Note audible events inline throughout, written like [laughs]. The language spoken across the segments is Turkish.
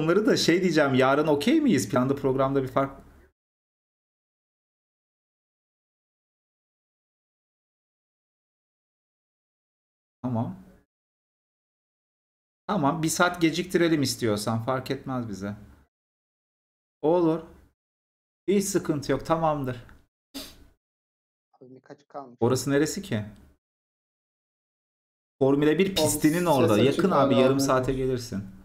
Onları da şey diyeceğim yarın okey miyiz? Planda programda bir fark Tamam. Tamam bir saat geciktirelim istiyorsan fark etmez bize. Olur. Hiç sıkıntı yok tamamdır. Abi birkaç kalmış. Orası neresi ki? Formula 1 pistinin orada. Yakın abi yarım saate gelirsin.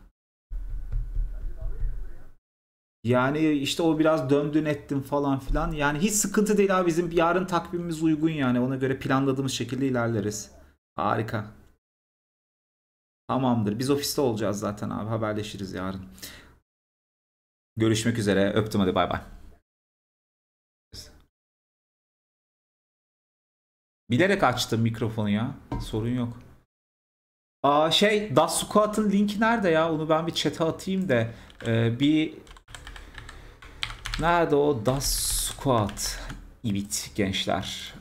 Yani işte o biraz döndün ettin falan filan. Yani hiç sıkıntı değil abi bizim yarın takvimimiz uygun yani. Ona göre planladığımız şekilde ilerleriz. Harika. Tamamdır. Biz ofiste olacağız zaten abi. Haberleşiriz yarın. Görüşmek üzere. Öptüm hadi bay bay. Bilerek açtım mikrofonu ya. Sorun yok. Aa şey Das Squat'ın linki nerede ya? Onu ben bir chat'e atayım da e, bir nerede o Das Squat? Evet gençler.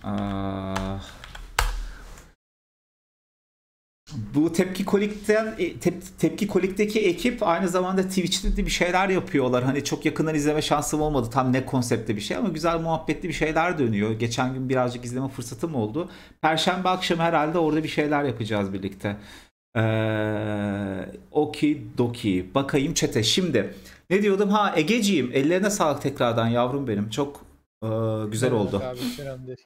Bu Tepki Kolik'ten e, tep, Tepki Kolik'teki ekip aynı zamanda Twitch'te de bir şeyler yapıyorlar. Hani çok yakından izleme şansım olmadı. Tam ne konseptte bir şey ama güzel muhabbetli bir şeyler dönüyor. Geçen gün birazcık izleme fırsatım oldu. Perşembe akşamı herhalde orada bir şeyler yapacağız birlikte. Ee, Oki doki. Bakayım çete. Şimdi ne diyordum? Ha Egeciğim ellerine sağlık tekrardan yavrum benim. Çok e, güzel oldu. Abi.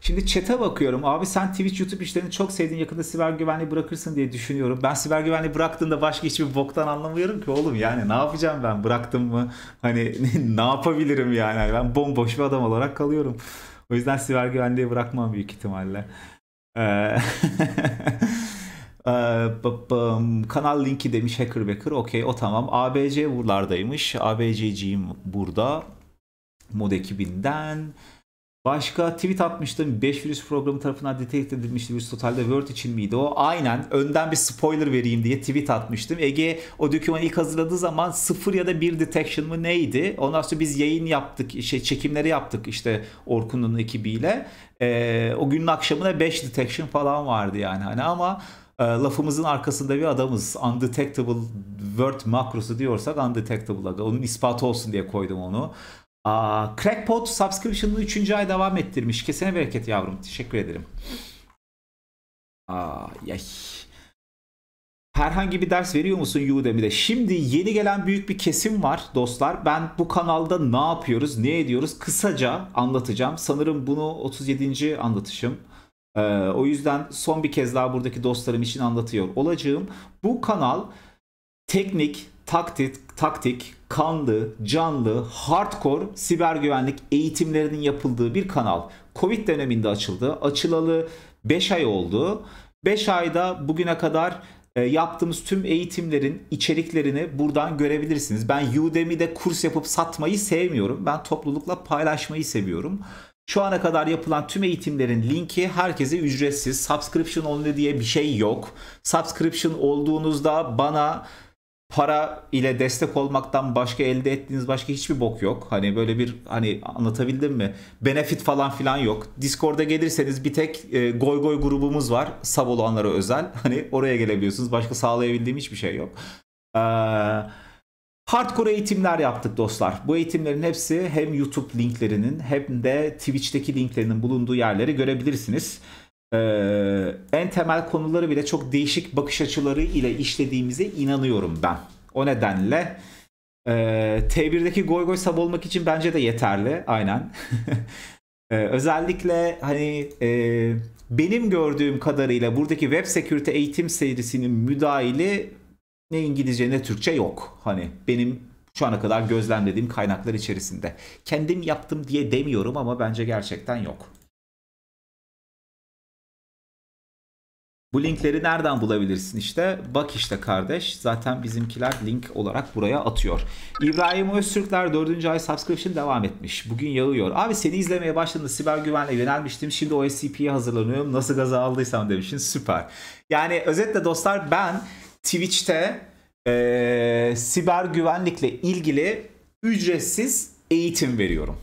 Şimdi chat'e bakıyorum. Abi sen Twitch, YouTube işlerini çok sevdin. Yakında siber güvenliği bırakırsın diye düşünüyorum. Ben siber güvenliği bıraktığında başka hiçbir boktan anlamıyorum ki oğlum. Yani ne yapacağım ben? Bıraktım mı? Hani [laughs] ne yapabilirim yani? Hani Ben bomboş bir adam olarak kalıyorum. O yüzden siber güvenliği bırakmam büyük ihtimalle. Ee, [laughs] kanal linki demiş Hacker Backer. Okey o tamam. ABC buralardaymış. ABC'ciyim burada. Mod ekibinden. Başka tweet atmıştım. 5 virüs programı tarafından detect edilmişti. Virüs totalde Word için miydi o? Aynen. Önden bir spoiler vereyim diye tweet atmıştım. Ege o dokümanı ilk hazırladığı zaman 0 ya da 1 detection mı neydi? Ondan sonra biz yayın yaptık. Şey, çekimleri yaptık işte Orkun'un ekibiyle. Ee, o günün akşamına 5 detection falan vardı yani. Hani ama e, lafımızın arkasında bir adamız. Undetectable word makrosu diyorsak undetectable. adı. Onun ispatı olsun diye koydum onu. Aa, Crackpot subscription'ını 3. ay devam ettirmiş. Kesene bereket yavrum. Teşekkür ederim. Aa. Herhangi bir ders veriyor musun Udemy'de? Şimdi yeni gelen büyük bir kesim var dostlar. Ben bu kanalda ne yapıyoruz, ne ediyoruz kısaca anlatacağım. Sanırım bunu 37. anlatışım. Ee, o yüzden son bir kez daha buradaki dostlarım için anlatıyor olacağım. Bu kanal teknik, taktik, taktik, kanlı, canlı, hardcore siber güvenlik eğitimlerinin yapıldığı bir kanal. Covid döneminde açıldı. Açılalı 5 ay oldu. 5 ayda bugüne kadar e, yaptığımız tüm eğitimlerin içeriklerini buradan görebilirsiniz. Ben Udemy'de kurs yapıp satmayı sevmiyorum. Ben toplulukla paylaşmayı seviyorum. Şu ana kadar yapılan tüm eğitimlerin linki herkese ücretsiz. Subscription only diye bir şey yok. Subscription olduğunuzda bana para ile destek olmaktan başka elde ettiğiniz başka hiçbir bok yok. Hani böyle bir hani anlatabildim mi? Benefit falan filan yok. Discord'a gelirseniz bir tek e, goy goy grubumuz var. Sab olanlara özel. [laughs] Hani oraya gelebiliyorsunuz. Başka sağlayabildiğim hiçbir şey yok. Ee, hardcore eğitimler yaptık dostlar. Bu eğitimlerin hepsi hem YouTube linklerinin hem de Twitch'teki linklerinin bulunduğu yerleri görebilirsiniz. Ee, en temel konuları bile çok değişik bakış açıları ile işlediğimize inanıyorum ben. O nedenle e, T1'deki goy goy sab olmak için bence de yeterli. Aynen. Ee, [laughs] özellikle hani e, benim gördüğüm kadarıyla buradaki web security eğitim serisinin müdahili ne İngilizce ne Türkçe yok. Hani benim şu ana kadar gözlemlediğim kaynaklar içerisinde. Kendim yaptım diye demiyorum ama bence gerçekten yok. Bu linkleri nereden bulabilirsin işte? Bak işte kardeş. Zaten bizimkiler link olarak buraya atıyor. İbrahim Öztürkler 4. ay subscription devam etmiş. Bugün yağıyor. Abi seni izlemeye başladığımda siber güvenliğe yönelmiştim. Şimdi OSCP'ye hazırlanıyorum. Nasıl gaza aldıysam demişsin. Süper. Yani özetle dostlar ben Twitch'te eee, siber güvenlikle ilgili ücretsiz eğitim veriyorum.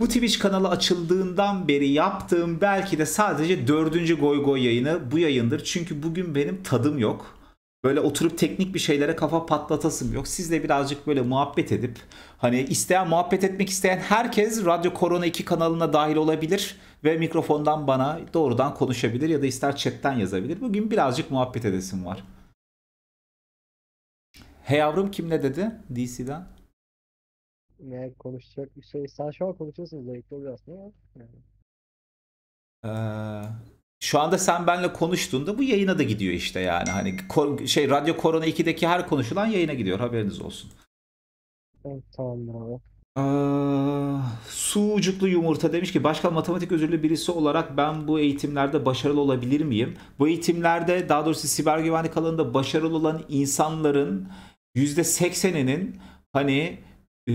Bu Twitch kanalı açıldığından beri yaptığım belki de sadece dördüncü goy goy yayını bu yayındır. Çünkü bugün benim tadım yok. Böyle oturup teknik bir şeylere kafa patlatasım yok. Sizle birazcık böyle muhabbet edip hani isteyen muhabbet etmek isteyen herkes Radyo Korona 2 kanalına dahil olabilir ve mikrofondan bana doğrudan konuşabilir ya da ister chatten yazabilir. Bugün birazcık muhabbet edesim var. Hey yavrum kim ne dedi DC'den? Ne konuşacak bir şey. Sen şu an konuşuyorsun zevkli oluyor aslında. Yani. Ee, şu anda sen benle konuştuğunda bu yayına da gidiyor işte yani. Hani şey Radyo Korona 2'deki her konuşulan yayına gidiyor haberiniz olsun. Evet, tamamdır abi. Ee, sucuklu yumurta demiş ki başka matematik özürlü birisi olarak ben bu eğitimlerde başarılı olabilir miyim? Bu eğitimlerde daha doğrusu siber güvenlik alanında başarılı olan insanların %80'inin hani e,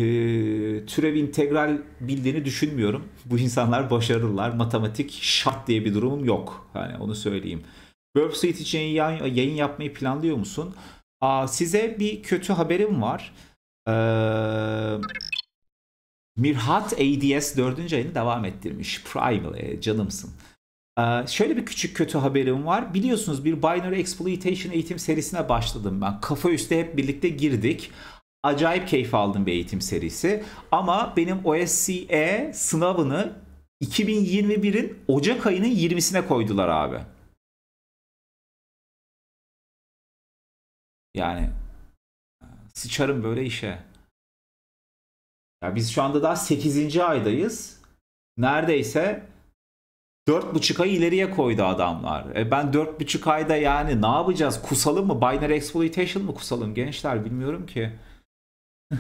türev integral bildiğini düşünmüyorum. Bu insanlar başarılılar. Matematik şart diye bir durumum yok. Hani onu söyleyeyim. Burp Suite için yayın, yayın yapmayı planlıyor musun? Aa, size bir kötü haberim var. Ee, Mirhat ADS 4. ayını devam ettirmiş. Primal e, canımsın. Ee, şöyle bir küçük kötü haberim var. Biliyorsunuz bir Binary Exploitation eğitim serisine başladım ben. Kafa üstü hep birlikte girdik. Acayip keyif aldım bir eğitim serisi. Ama benim OSCE sınavını 2021'in Ocak ayının 20'sine koydular abi. Yani sıçarım böyle işe. Ya biz şu anda daha 8. aydayız. Neredeyse 4,5 ay ileriye koydu adamlar. E ben 4,5 ayda yani ne yapacağız? Kusalım mı? Binary Exploitation mı kusalım gençler? Bilmiyorum ki. [laughs]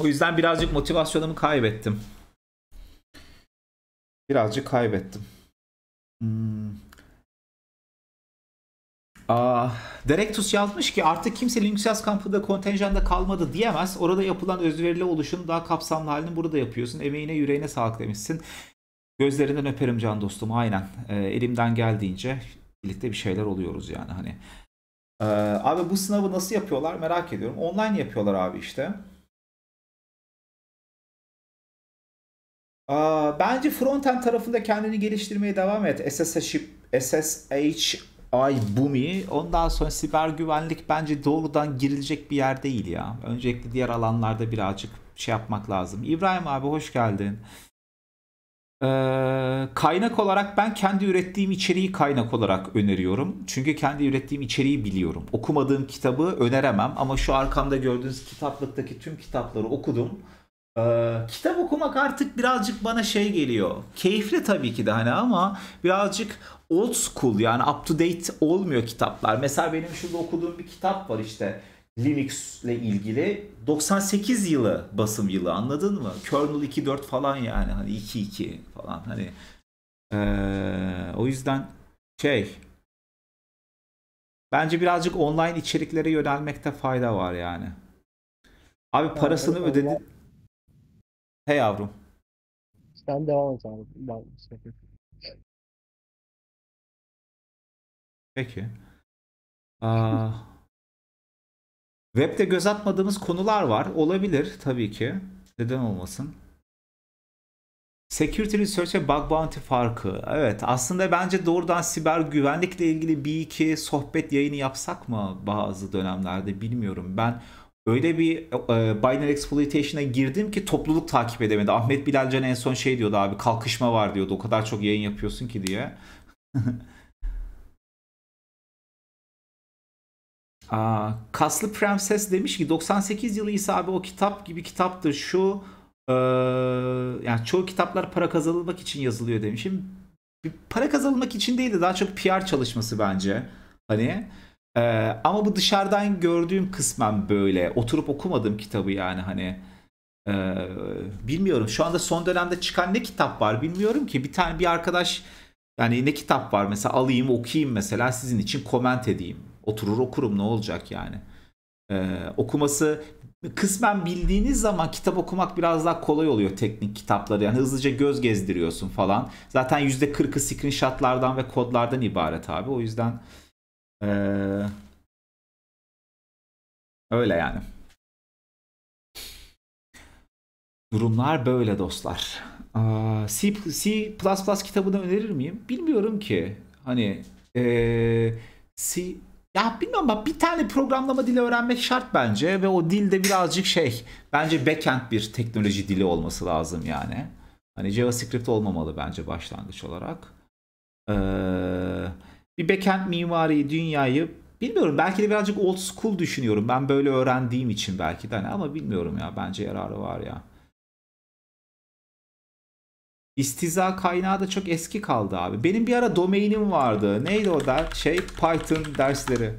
o yüzden birazcık motivasyonumu kaybettim. Birazcık kaybettim. Hmm. Aa, Derectus yazmış ki artık kimse Linux kampında kontenjanda kalmadı diyemez. Orada yapılan özverili oluşun daha kapsamlı halini burada yapıyorsun. Emeğine yüreğine sağlık demişsin. Gözlerinden öperim can dostum aynen. Ee, elimden geldiğince birlikte bir şeyler oluyoruz yani hani. Ee, abi bu sınavı nasıl yapıyorlar merak ediyorum. Online yapıyorlar abi işte. Aa, bence frontend tarafında kendini geliştirmeye devam et. SSH, SSH Ay Bumi. Ondan sonra siber güvenlik bence doğrudan girilecek bir yer değil ya. Öncelikle diğer alanlarda birazcık şey yapmak lazım. İbrahim abi hoş geldin. Ee, kaynak olarak ben kendi ürettiğim içeriği kaynak olarak öneriyorum. Çünkü kendi ürettiğim içeriği biliyorum. Okumadığım kitabı öneremem ama şu arkamda gördüğünüz kitaplıktaki tüm kitapları okudum. Ee, kitap okumak artık birazcık bana şey geliyor. Keyifli tabii ki de hani ama birazcık old school yani up to date olmuyor kitaplar. Mesela benim şurada okuduğum bir kitap var işte Linux ile ilgili 98 yılı basım yılı anladın mı? Kernel 2.4 falan yani hani 2.2 falan hani ee, o yüzden şey bence birazcık online içeriklere yönelmekte fayda var yani. Abi parasını evet, ödedi. He yavrum. Sen devam et abi. Ben şey Peki. Aa, web'de göz atmadığımız konular var. Olabilir tabii ki. Neden olmasın? Security Research ve Bug Bounty farkı. Evet aslında bence doğrudan siber güvenlikle ilgili bir iki sohbet yayını yapsak mı bazı dönemlerde bilmiyorum. Ben öyle bir e, Binary Exploitation'a girdim ki topluluk takip edemedi. Ahmet Bilalcan en son şey diyordu abi kalkışma var diyordu. O kadar çok yayın yapıyorsun ki diye. [laughs] Aa, Kaslı Prenses demiş ki 98 yılı ise abi o kitap gibi kitaptır. Şu e, yani çoğu kitaplar para kazanılmak için yazılıyor demişim. Para kazanılmak için değil de daha çok PR çalışması bence. Hani e, ama bu dışarıdan gördüğüm kısmen böyle. Oturup okumadığım kitabı yani hani e, bilmiyorum. Şu anda son dönemde çıkan ne kitap var bilmiyorum ki. Bir tane bir arkadaş yani ne kitap var mesela alayım okuyayım mesela sizin için koment edeyim. Oturur okurum ne olacak yani. Ee, okuması kısmen bildiğiniz zaman kitap okumak biraz daha kolay oluyor teknik kitapları. Yani hızlıca göz gezdiriyorsun falan. Zaten %40'ı screenshotlardan ve kodlardan ibaret abi. O yüzden ee, öyle yani. Durumlar böyle dostlar. C, C++ kitabını önerir miyim? Bilmiyorum ki. Hani Ee, si, ya bilmiyorum bak bir tane programlama dili öğrenmek şart bence ve o dilde birazcık şey bence backend bir teknoloji dili olması lazım yani. Hani JavaScript olmamalı bence başlangıç olarak. Ee, bir backend mimari dünyayı bilmiyorum belki de birazcık old school düşünüyorum. Ben böyle öğrendiğim için belki de hani ama bilmiyorum ya bence yararı var ya. İstiza kaynağı da çok eski kaldı abi. Benim bir ara domainim vardı. Neydi o der? Şey Python dersleri.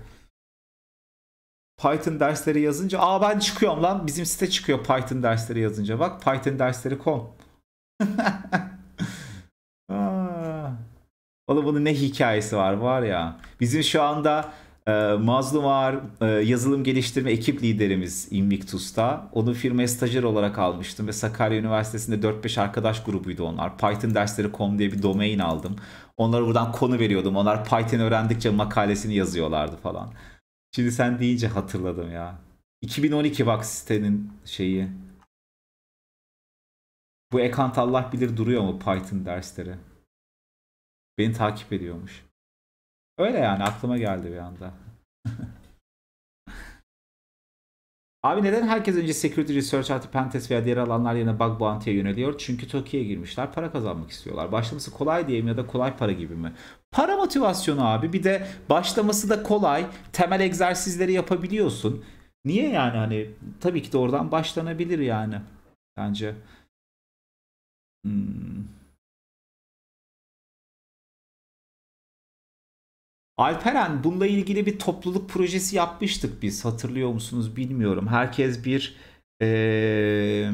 Python dersleri yazınca aa ben çıkıyorum lan. Bizim site çıkıyor Python dersleri yazınca. Bak Python dersleri.com. [laughs] Bunun ne hikayesi var var ya. Bizim şu anda e, Mazlum var e, yazılım geliştirme ekip liderimiz Invictus'ta. Onu firmaya stajyer olarak almıştım ve Sakarya Üniversitesi'nde 4-5 arkadaş grubuydu onlar. Python dersleri.com diye bir domain aldım. Onlara buradan konu veriyordum. Onlar Python öğrendikçe makalesini yazıyorlardı falan. Şimdi sen deyince hatırladım ya. 2012 bak sitenin şeyi. Bu Ekant Allah bilir duruyor mu Python dersleri? Beni takip ediyormuş. Öyle yani aklıma geldi bir anda. [laughs] Abi neden herkes önce security research artı pentest veya diğer alanlar yerine bug bounty'ye yöneliyor? Çünkü Tokyo'ya girmişler para kazanmak istiyorlar. Başlaması kolay diye mi ya da kolay para gibi mi? Para motivasyonu abi bir de başlaması da kolay. Temel egzersizleri yapabiliyorsun. Niye yani hani tabii ki de oradan başlanabilir yani bence. Hmm. Alperen bununla ilgili bir topluluk projesi yapmıştık biz hatırlıyor musunuz bilmiyorum. Herkes bir ee,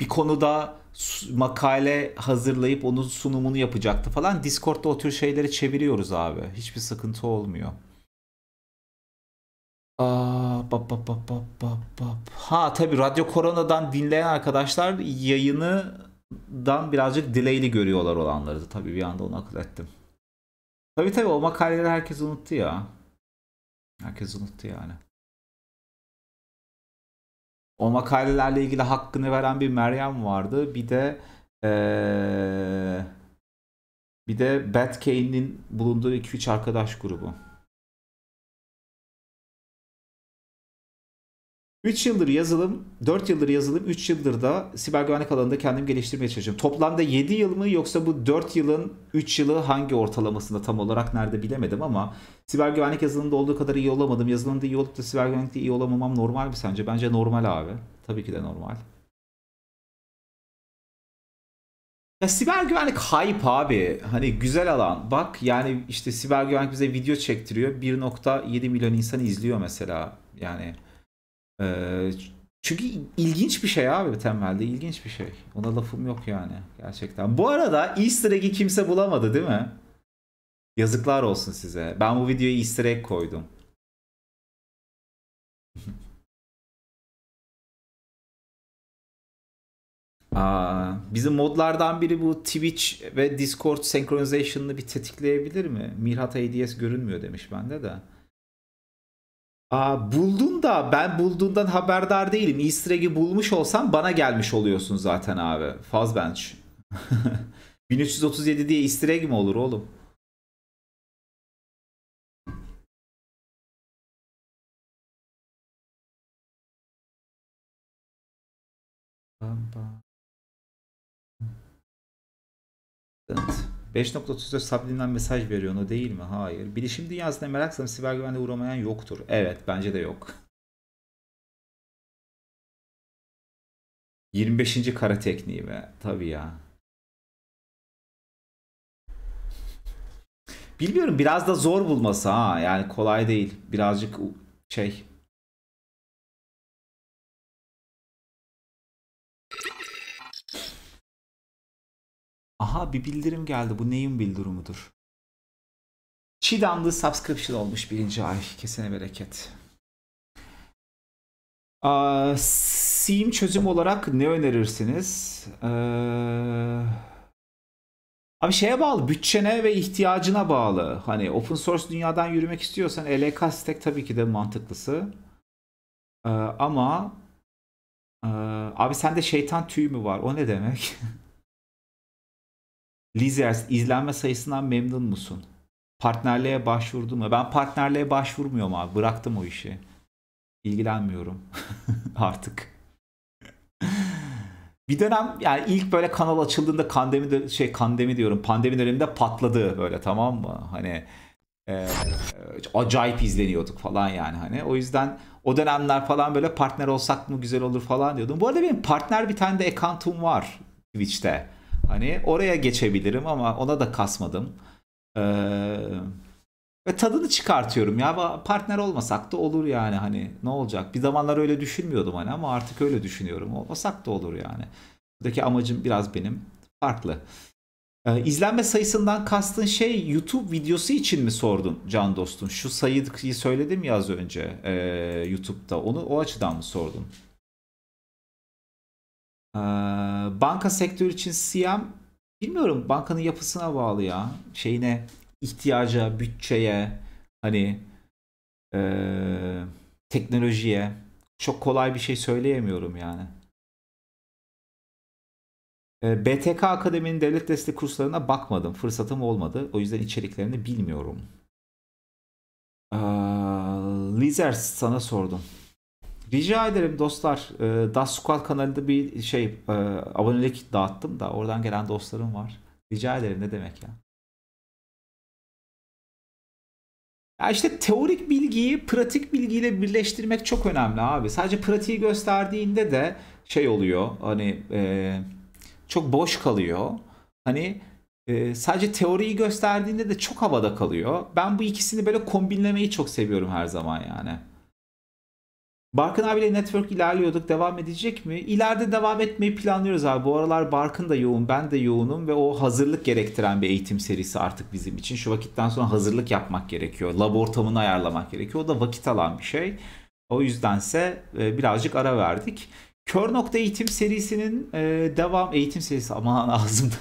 bir konuda makale hazırlayıp onun sunumunu yapacaktı falan. Discord'da o tür şeyleri çeviriyoruz abi. Hiçbir sıkıntı olmuyor. Aa, bap, bap, bap, bap, bap. Ha tabii Radyo Korona'dan dinleyen arkadaşlar yayınıdan birazcık delay'li görüyorlar olanları. Tabii bir anda onu akıl ettim. Tabii tabii o makaleleri herkes unuttu ya. Herkes unuttu yani. O makalelerle ilgili hakkını veren bir Meryem vardı. Bir de ee, bir de Batcane'in bulunduğu 2-3 arkadaş grubu. 3 yıldır yazılım, 4 yıldır yazılım, 3 yıldır da siber güvenlik alanında kendimi geliştirmeye çalışıyorum. Toplamda 7 yıl mı yoksa bu 4 yılın 3 yılı hangi ortalamasında tam olarak nerede bilemedim ama siber güvenlik yazılımda olduğu kadar iyi olamadım. Yazılımda iyi olup da siber güvenlikte iyi olamamam normal mi sence? Bence normal abi. Tabii ki de normal. Ya siber güvenlik hype abi. Hani güzel alan. Bak yani işte siber güvenlik bize video çektiriyor. 1.7 milyon insan izliyor mesela. Yani ee, çünkü ilginç bir şey abi temelde ilginç bir şey. Ona lafım yok yani gerçekten. Bu arada Easter egg'i kimse bulamadı değil mi? Yazıklar olsun size. Ben bu videoya Easter egg koydum. [laughs] Aa, bizim modlardan biri bu Twitch ve Discord senkronization'ını bir tetikleyebilir mi? Mirhat ADS görünmüyor demiş bende de. Aa, buldun da ben bulduğundan haberdar değilim. Easter egg'i bulmuş olsam bana gelmiş oluyorsun zaten abi. Fazbench. [laughs] 1337 diye easter egg mi olur oğlum? 5.34 Sablinden mesaj veriyor o değil mi? Hayır. Bilişim dünyasına meraksanız siber güvenliğe uğramayan yoktur. Evet bence de yok. 25. kara tekniği mi? Tabii ya. Bilmiyorum biraz da zor bulması ha. Yani kolay değil. Birazcık şey Aha bir bildirim geldi. Bu neyin bildirimidir? Çiğdamlı subscription olmuş birinci ay. Kesene bereket. Aa, Steam çözüm olarak ne önerirsiniz? Ee, abi şeye bağlı. Bütçene ve ihtiyacına bağlı. Hani open source dünyadan yürümek istiyorsan LK Stack tabii ki de mantıklısı. Ee, ama e, abi sende şeytan tüyü mü var? O ne demek? [laughs] Lizers izlenme sayısından memnun musun? partnerliğe başvurdum mu? Ben partnerliğe başvurmuyorum abi. Bıraktım o işi. İlgilenmiyorum [laughs] artık. Bir dönem yani ilk böyle kanal açıldığında kandemi de, şey kandemi diyorum pandemi döneminde patladı böyle tamam mı? Hani e, acayip izleniyorduk falan yani hani. O yüzden o dönemler falan böyle partner olsak mı güzel olur falan diyordum. Bu arada benim partner bir tane de account'um var Twitch'te. Hani oraya geçebilirim ama ona da kasmadım. Ee, ve tadını çıkartıyorum ya partner olmasak da olur yani hani ne olacak. Bir zamanlar öyle düşünmüyordum hani ama artık öyle düşünüyorum. Olmasak da olur yani. Buradaki amacım biraz benim farklı. Ee, izlenme sayısından kastın şey YouTube videosu için mi sordun can dostum? Şu sayıyı söyledim ya az önce e, YouTube'da. Onu o açıdan mı sordun? Ee, banka sektörü için CM bilmiyorum bankanın yapısına bağlı ya. Şeyine ihtiyaca, bütçeye, hani e, teknolojiye çok kolay bir şey söyleyemiyorum yani. E, BTK Akademi'nin devlet destek kurslarına bakmadım. Fırsatım olmadı. O yüzden içeriklerini bilmiyorum. Ee, Lizers sana sordum. Rica ederim dostlar. E, Das Squad kanalında bir şey e, abonelik dağıttım da oradan gelen dostlarım var. Rica ederim ne demek ya. Ya işte teorik bilgiyi pratik bilgiyle birleştirmek çok önemli abi. Sadece pratiği gösterdiğinde de şey oluyor. Hani e, çok boş kalıyor. Hani e, sadece teoriyi gösterdiğinde de çok havada kalıyor. Ben bu ikisini böyle kombinlemeyi çok seviyorum her zaman yani. Barkın abiyle network ilerliyorduk. Devam edecek mi? İleride devam etmeyi planlıyoruz abi. Bu aralar Barkın da yoğun, ben de yoğunum ve o hazırlık gerektiren bir eğitim serisi artık bizim için. Şu vakitten sonra hazırlık yapmak gerekiyor. Lab ortamını ayarlamak gerekiyor. O da vakit alan bir şey. O yüzdense e, birazcık ara verdik. Kör nokta eğitim serisinin e, devam eğitim serisi aman ağzımda.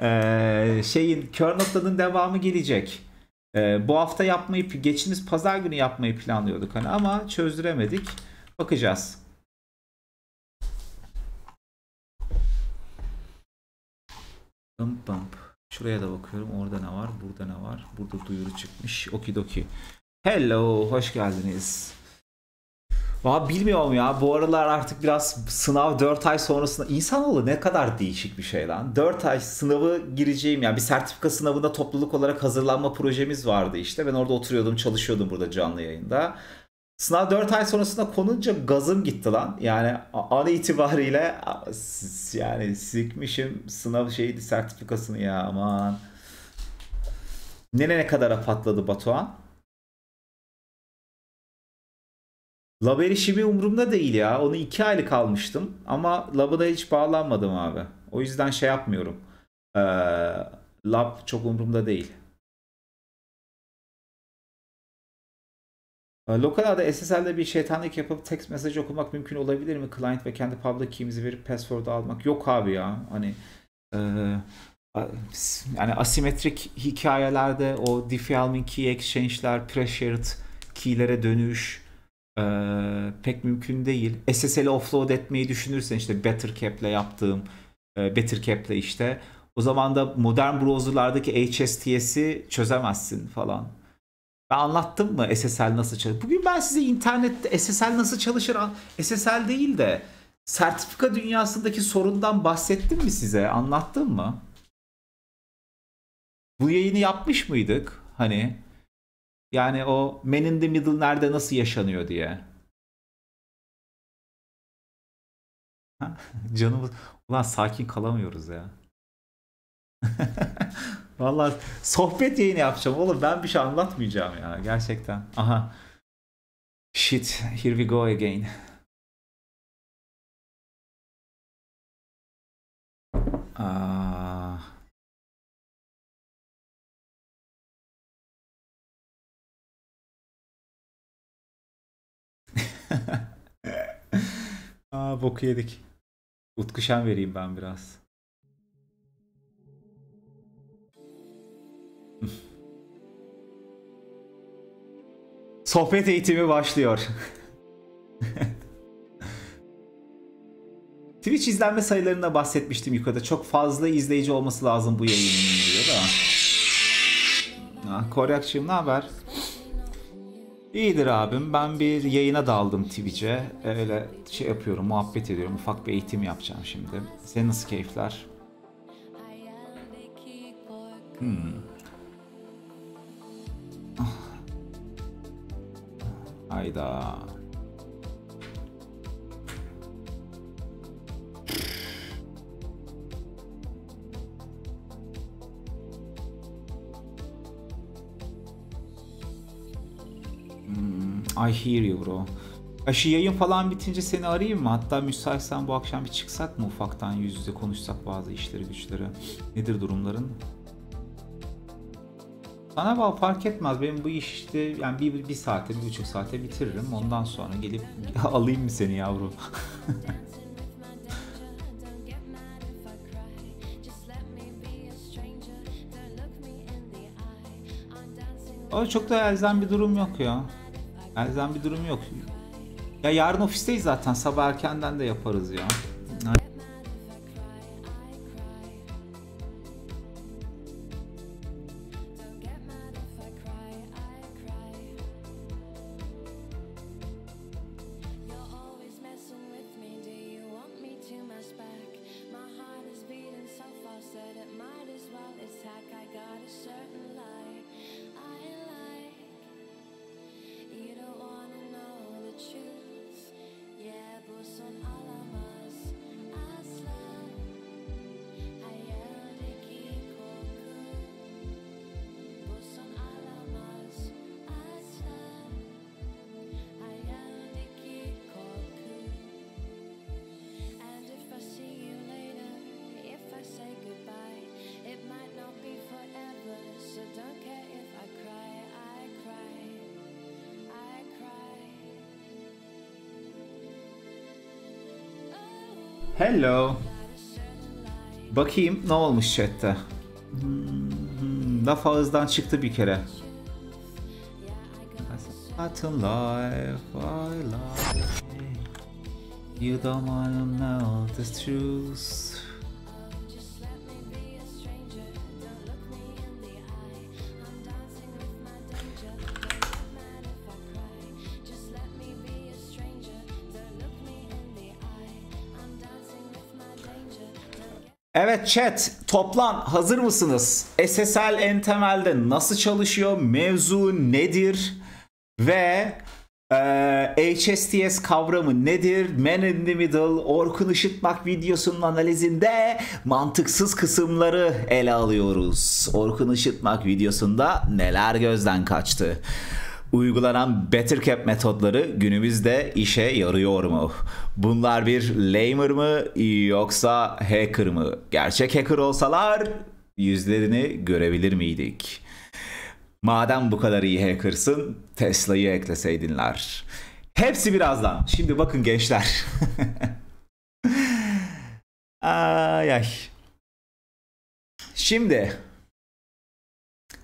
[laughs] e, şeyin kör noktanın devamı gelecek. Ee, bu hafta yapmayı, geçiniz pazar günü yapmayı planlıyorduk hani ama çözdüremedik. Bakacağız. Bump bump. Şuraya da bakıyorum. Orada ne var? Burada ne var? Burada duyuru çıkmış. Okidoki. Hello, hoş geldiniz. Valla bilmiyorum ya. Bu aralar artık biraz sınav 4 ay sonrasında insanoğlu ne kadar değişik bir şey lan. 4 ay sınavı gireceğim yani bir sertifika sınavına topluluk olarak hazırlanma projemiz vardı işte. Ben orada oturuyordum, çalışıyordum burada canlı yayında. Sınav 4 ay sonrasında konunca gazım gitti lan. Yani an itibariyle yani sikmişim sınav şeydi sertifikasını ya aman. Ne ne kadara patladı Batuhan? Lab erişimi umurumda değil ya. Onu iki aylık almıştım. Ama Lab'a da hiç bağlanmadım abi. O yüzden şey yapmıyorum. Ee, Lab çok umurumda değil. Ee, lokal ağda SSL'de bir şeytanlık yapıp text mesaj okumak mümkün olabilir mi? Client ve kendi public key'imizi verip password'u almak. Yok abi ya. Hani e, yani asimetrik hikayelerde o diffie key exchange'ler, pressured key'lere dönüş, ee, pek mümkün değil. SSL'i offload etmeyi düşünürsen işte Bettercap'le yaptığım e, Bettercap'le işte o zaman da modern browserlardaki HSTS'i çözemezsin falan. Ben anlattım mı SSL nasıl çalışır? Bugün ben size internette SSL nasıl çalışır SSL değil de sertifika dünyasındaki sorundan bahsettim mi size? Anlattım mı? Bu yayını yapmış mıydık? Hani yani o man in the middle nerede nasıl yaşanıyor diye. [laughs] Canımız ulan sakin kalamıyoruz ya. [laughs] Vallahi sohbet yayını yapacağım oğlum ben bir şey anlatmayacağım ya gerçekten. Aha. Shit, here we go again. Aa. [laughs] Aa boku yedik. Utku Şen vereyim ben biraz. [laughs] Sohbet eğitimi başlıyor. [laughs] Twitch izlenme sayılarına bahsetmiştim yukarıda. Çok fazla izleyici olması lazım bu yayının diyor da. Koryakçığım ne haber? İyidir abim. Ben bir yayına daldım Twitch'e. Öyle şey yapıyorum, muhabbet ediyorum. Ufak bir eğitim yapacağım şimdi. Senin nasıl keyifler? Hmm. Ah. Hayda. I hear you bro. Ya yayın falan bitince seni arayayım mı? Hatta müsaitsen bu akşam bir çıksak mı ufaktan yüz yüze konuşsak bazı işleri güçleri. Nedir durumların? Sana bağlı fark etmez. Benim bu iş işte yani bir, bir saate, bir buçuk saate bitiririm. Ondan sonra gelip [laughs] alayım mı seni yavrum? [laughs] Ama çok da elzem bir durum yok ya. Elzem bir durum yok. Ya yarın ofisteyiz zaten. Sabah erkenden de yaparız ya. Hello. Bakayım ne olmuş chatte. Hmm, laf ağızdan çıktı bir kere. Hatun life, I lie. You don't wanna know the truth. Chat toplan hazır mısınız? SSL en temelde nasıl çalışıyor? Mevzu nedir? Ve eee, HSTS kavramı nedir? Man in the Middle, Orkun Işıtmak videosunun analizinde mantıksız kısımları ele alıyoruz. Orkun Işıtmak videosunda neler gözden kaçtı? Uygulanan Bettercap metodları günümüzde işe yarıyor mu? Bunlar bir lamer mı yoksa hacker mı? Gerçek hacker olsalar yüzlerini görebilir miydik? Madem bu kadar iyi hackersın Tesla'yı ekleseydinler. Hepsi birazdan. Şimdi bakın gençler. [laughs] ay ay. Şimdi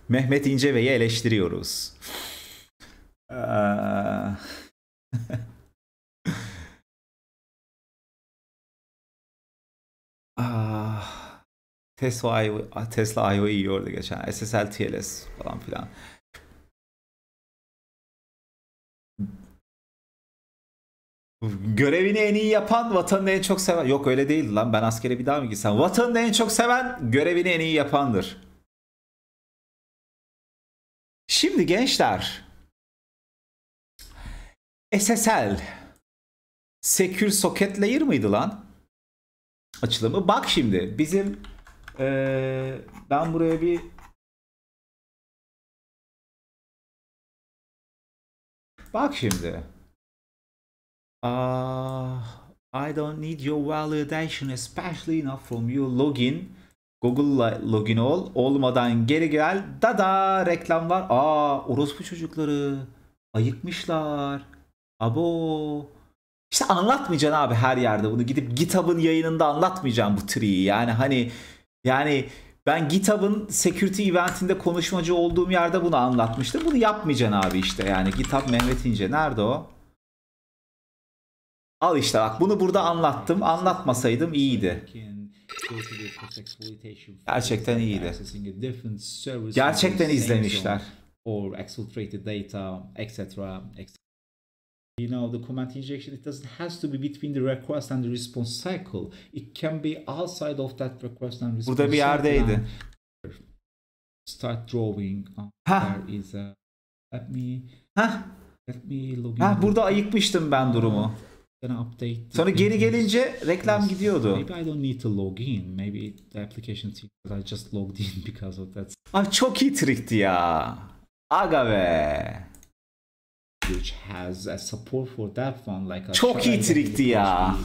Mehmet İnce Bey'i eleştiriyoruz. Aa. [laughs] Ah. Tesla IO, Tesla IO yiyordu geçen. SSL TLS falan filan. Görevini en iyi yapan vatanını en çok seven. Yok öyle değil lan ben askere bir daha mı gitsem? Vatanını en çok seven görevini en iyi yapandır. Şimdi gençler. SSL. Secure Socket Layer mıydı lan? Açılımı. Bak şimdi bizim eee, ben buraya bir Bak şimdi. Ah, I don't need your validation especially enough from you login. Google'la login ol. Olmadan geri gel. Dada reklamlar. Aa orospu çocukları. Ayıkmışlar. Abo. İşte anlatmayacaksın abi her yerde bunu. Gidip GitHub'ın yayınında anlatmayacaksın bu tree'yi. Yani hani yani ben GitHub'ın security eventinde konuşmacı olduğum yerde bunu anlatmıştım. Bunu yapmayacaksın abi işte yani. GitHub Mehmet İnce. Nerede o? Al işte bak bunu burada anlattım. Anlatmasaydım iyiydi. Gerçekten iyiydi. Gerçekten izlemişler. or exfiltrated data, etc. You know, the comment injection it doesn't has to be between the request and the response cycle. It can be outside of that request and response. Burada bir yerdeydi. Start drawing. Ha. There is a. Let me Hah, let me log in. ha burada ayıkmıştım ben durumu. Update. Sonra geri gelince reklam gidiyordu. Maybe I don't need to log in. Maybe the application that I just logged in [laughs] because of that Abi çok iyi trikti ya. Aga be. Which has a support for that one like a Çok iyi trikti ya.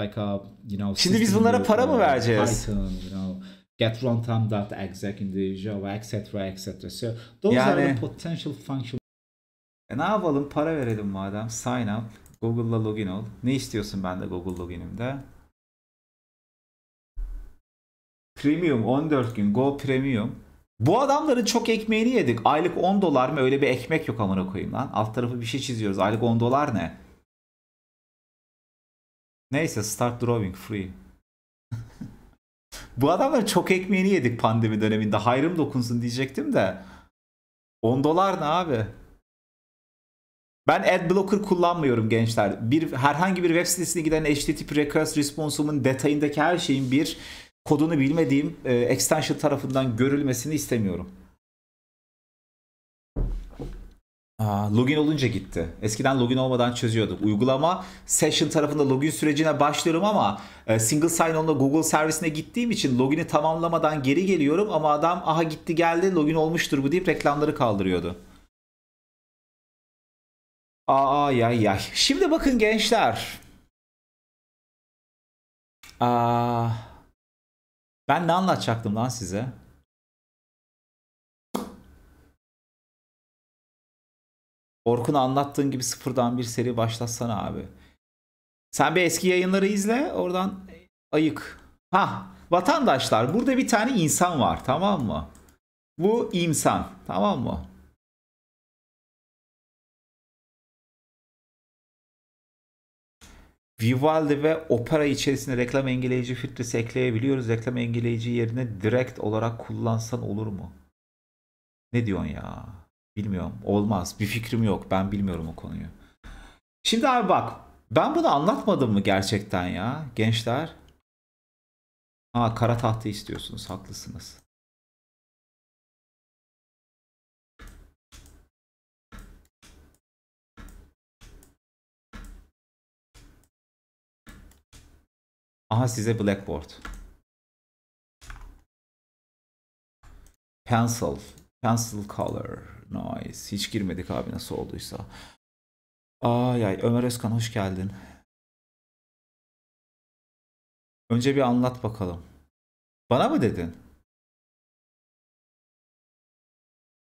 like a you know Şimdi biz bunlara para mı uh, vereceğiz? Python, you know get runtime.exec in the Java etc etc so those are Yani- the potential functions E ne yapalım? Para verelim madem. Sign up. Google'la login ol. Ne istiyorsun ben de Google loginimde? Premium 14 gün. Go Premium. Bu adamların çok ekmeğini yedik. Aylık 10 dolar mı? Öyle bir ekmek yok amına koyayım lan. Alt tarafı bir şey çiziyoruz. Aylık 10 dolar ne? Neyse start drawing free. [laughs] Bu adamların çok ekmeğini yedik pandemi döneminde. Hayrım dokunsun diyecektim de. 10 dolar ne abi? Ben adblocker kullanmıyorum gençler. Bir herhangi bir web sitesine giden HTTP request response'umun detayındaki her şeyin bir kodunu bilmediğim e, extension tarafından görülmesini istemiyorum. Aa, login olunca gitti. Eskiden login olmadan çözüyorduk. Uygulama session tarafında login sürecine başlıyorum ama e, single sign-on'la Google servisine gittiğim için login'i tamamlamadan geri geliyorum ama adam aha gitti geldi login olmuştur bu deyip reklamları kaldırıyordu. Ay ay ay. Şimdi bakın gençler. Aa, ben ne anlatacaktım lan size? Orkun anlattığın gibi sıfırdan bir seri başlatsana abi. Sen bir eski yayınları izle oradan ayık. Ha vatandaşlar burada bir tane insan var tamam mı? Bu insan tamam mı? Vivaldi ve Opera içerisinde reklam engelleyici filtresi ekleyebiliyoruz. Reklam engelleyici yerine direkt olarak kullansan olur mu? Ne diyorsun ya? Bilmiyorum. Olmaz. Bir fikrim yok. Ben bilmiyorum o konuyu. Şimdi abi bak. Ben bunu anlatmadım mı gerçekten ya gençler? Aa kara tahta istiyorsunuz. Haklısınız. Aha size Blackboard. Pencil. Pencil color. Nice. Hiç girmedik abi nasıl olduysa. Ay ay Ömer Özkan hoş geldin. Önce bir anlat bakalım. Bana mı dedin?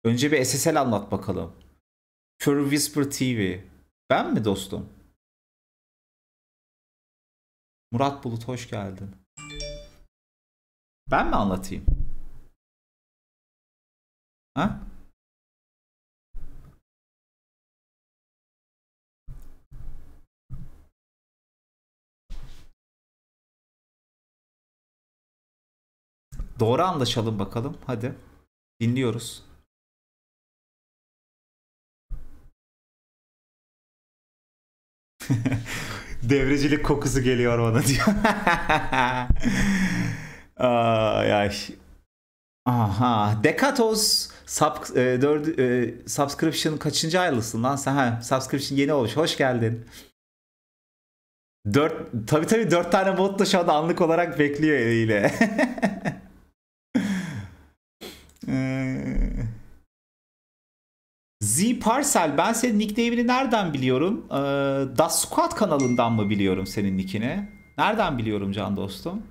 Önce bir SSL anlat bakalım. Pure Whisper TV. Ben mi dostum? Murat Bulut hoş geldin. Ben mi anlatayım? Ha? Doğru anlaşalım bakalım. Hadi. Dinliyoruz. [laughs] Devrecilik kokusu geliyor bana diyor. [laughs] ay ay. Aha. Dekatos sub, e, dördü- e, subscription kaçıncı aylısın lan sen? Ha, subscription yeni olmuş. Hoş geldin. Dört, tabii tabii dört tane bot da şu anda anlık olarak bekliyor eliyle. [laughs] Ee, Z Parcel ben senin nickname'ini nereden biliyorum? Ee, Das Squad kanalından mı biliyorum senin nickini? Nereden biliyorum can dostum?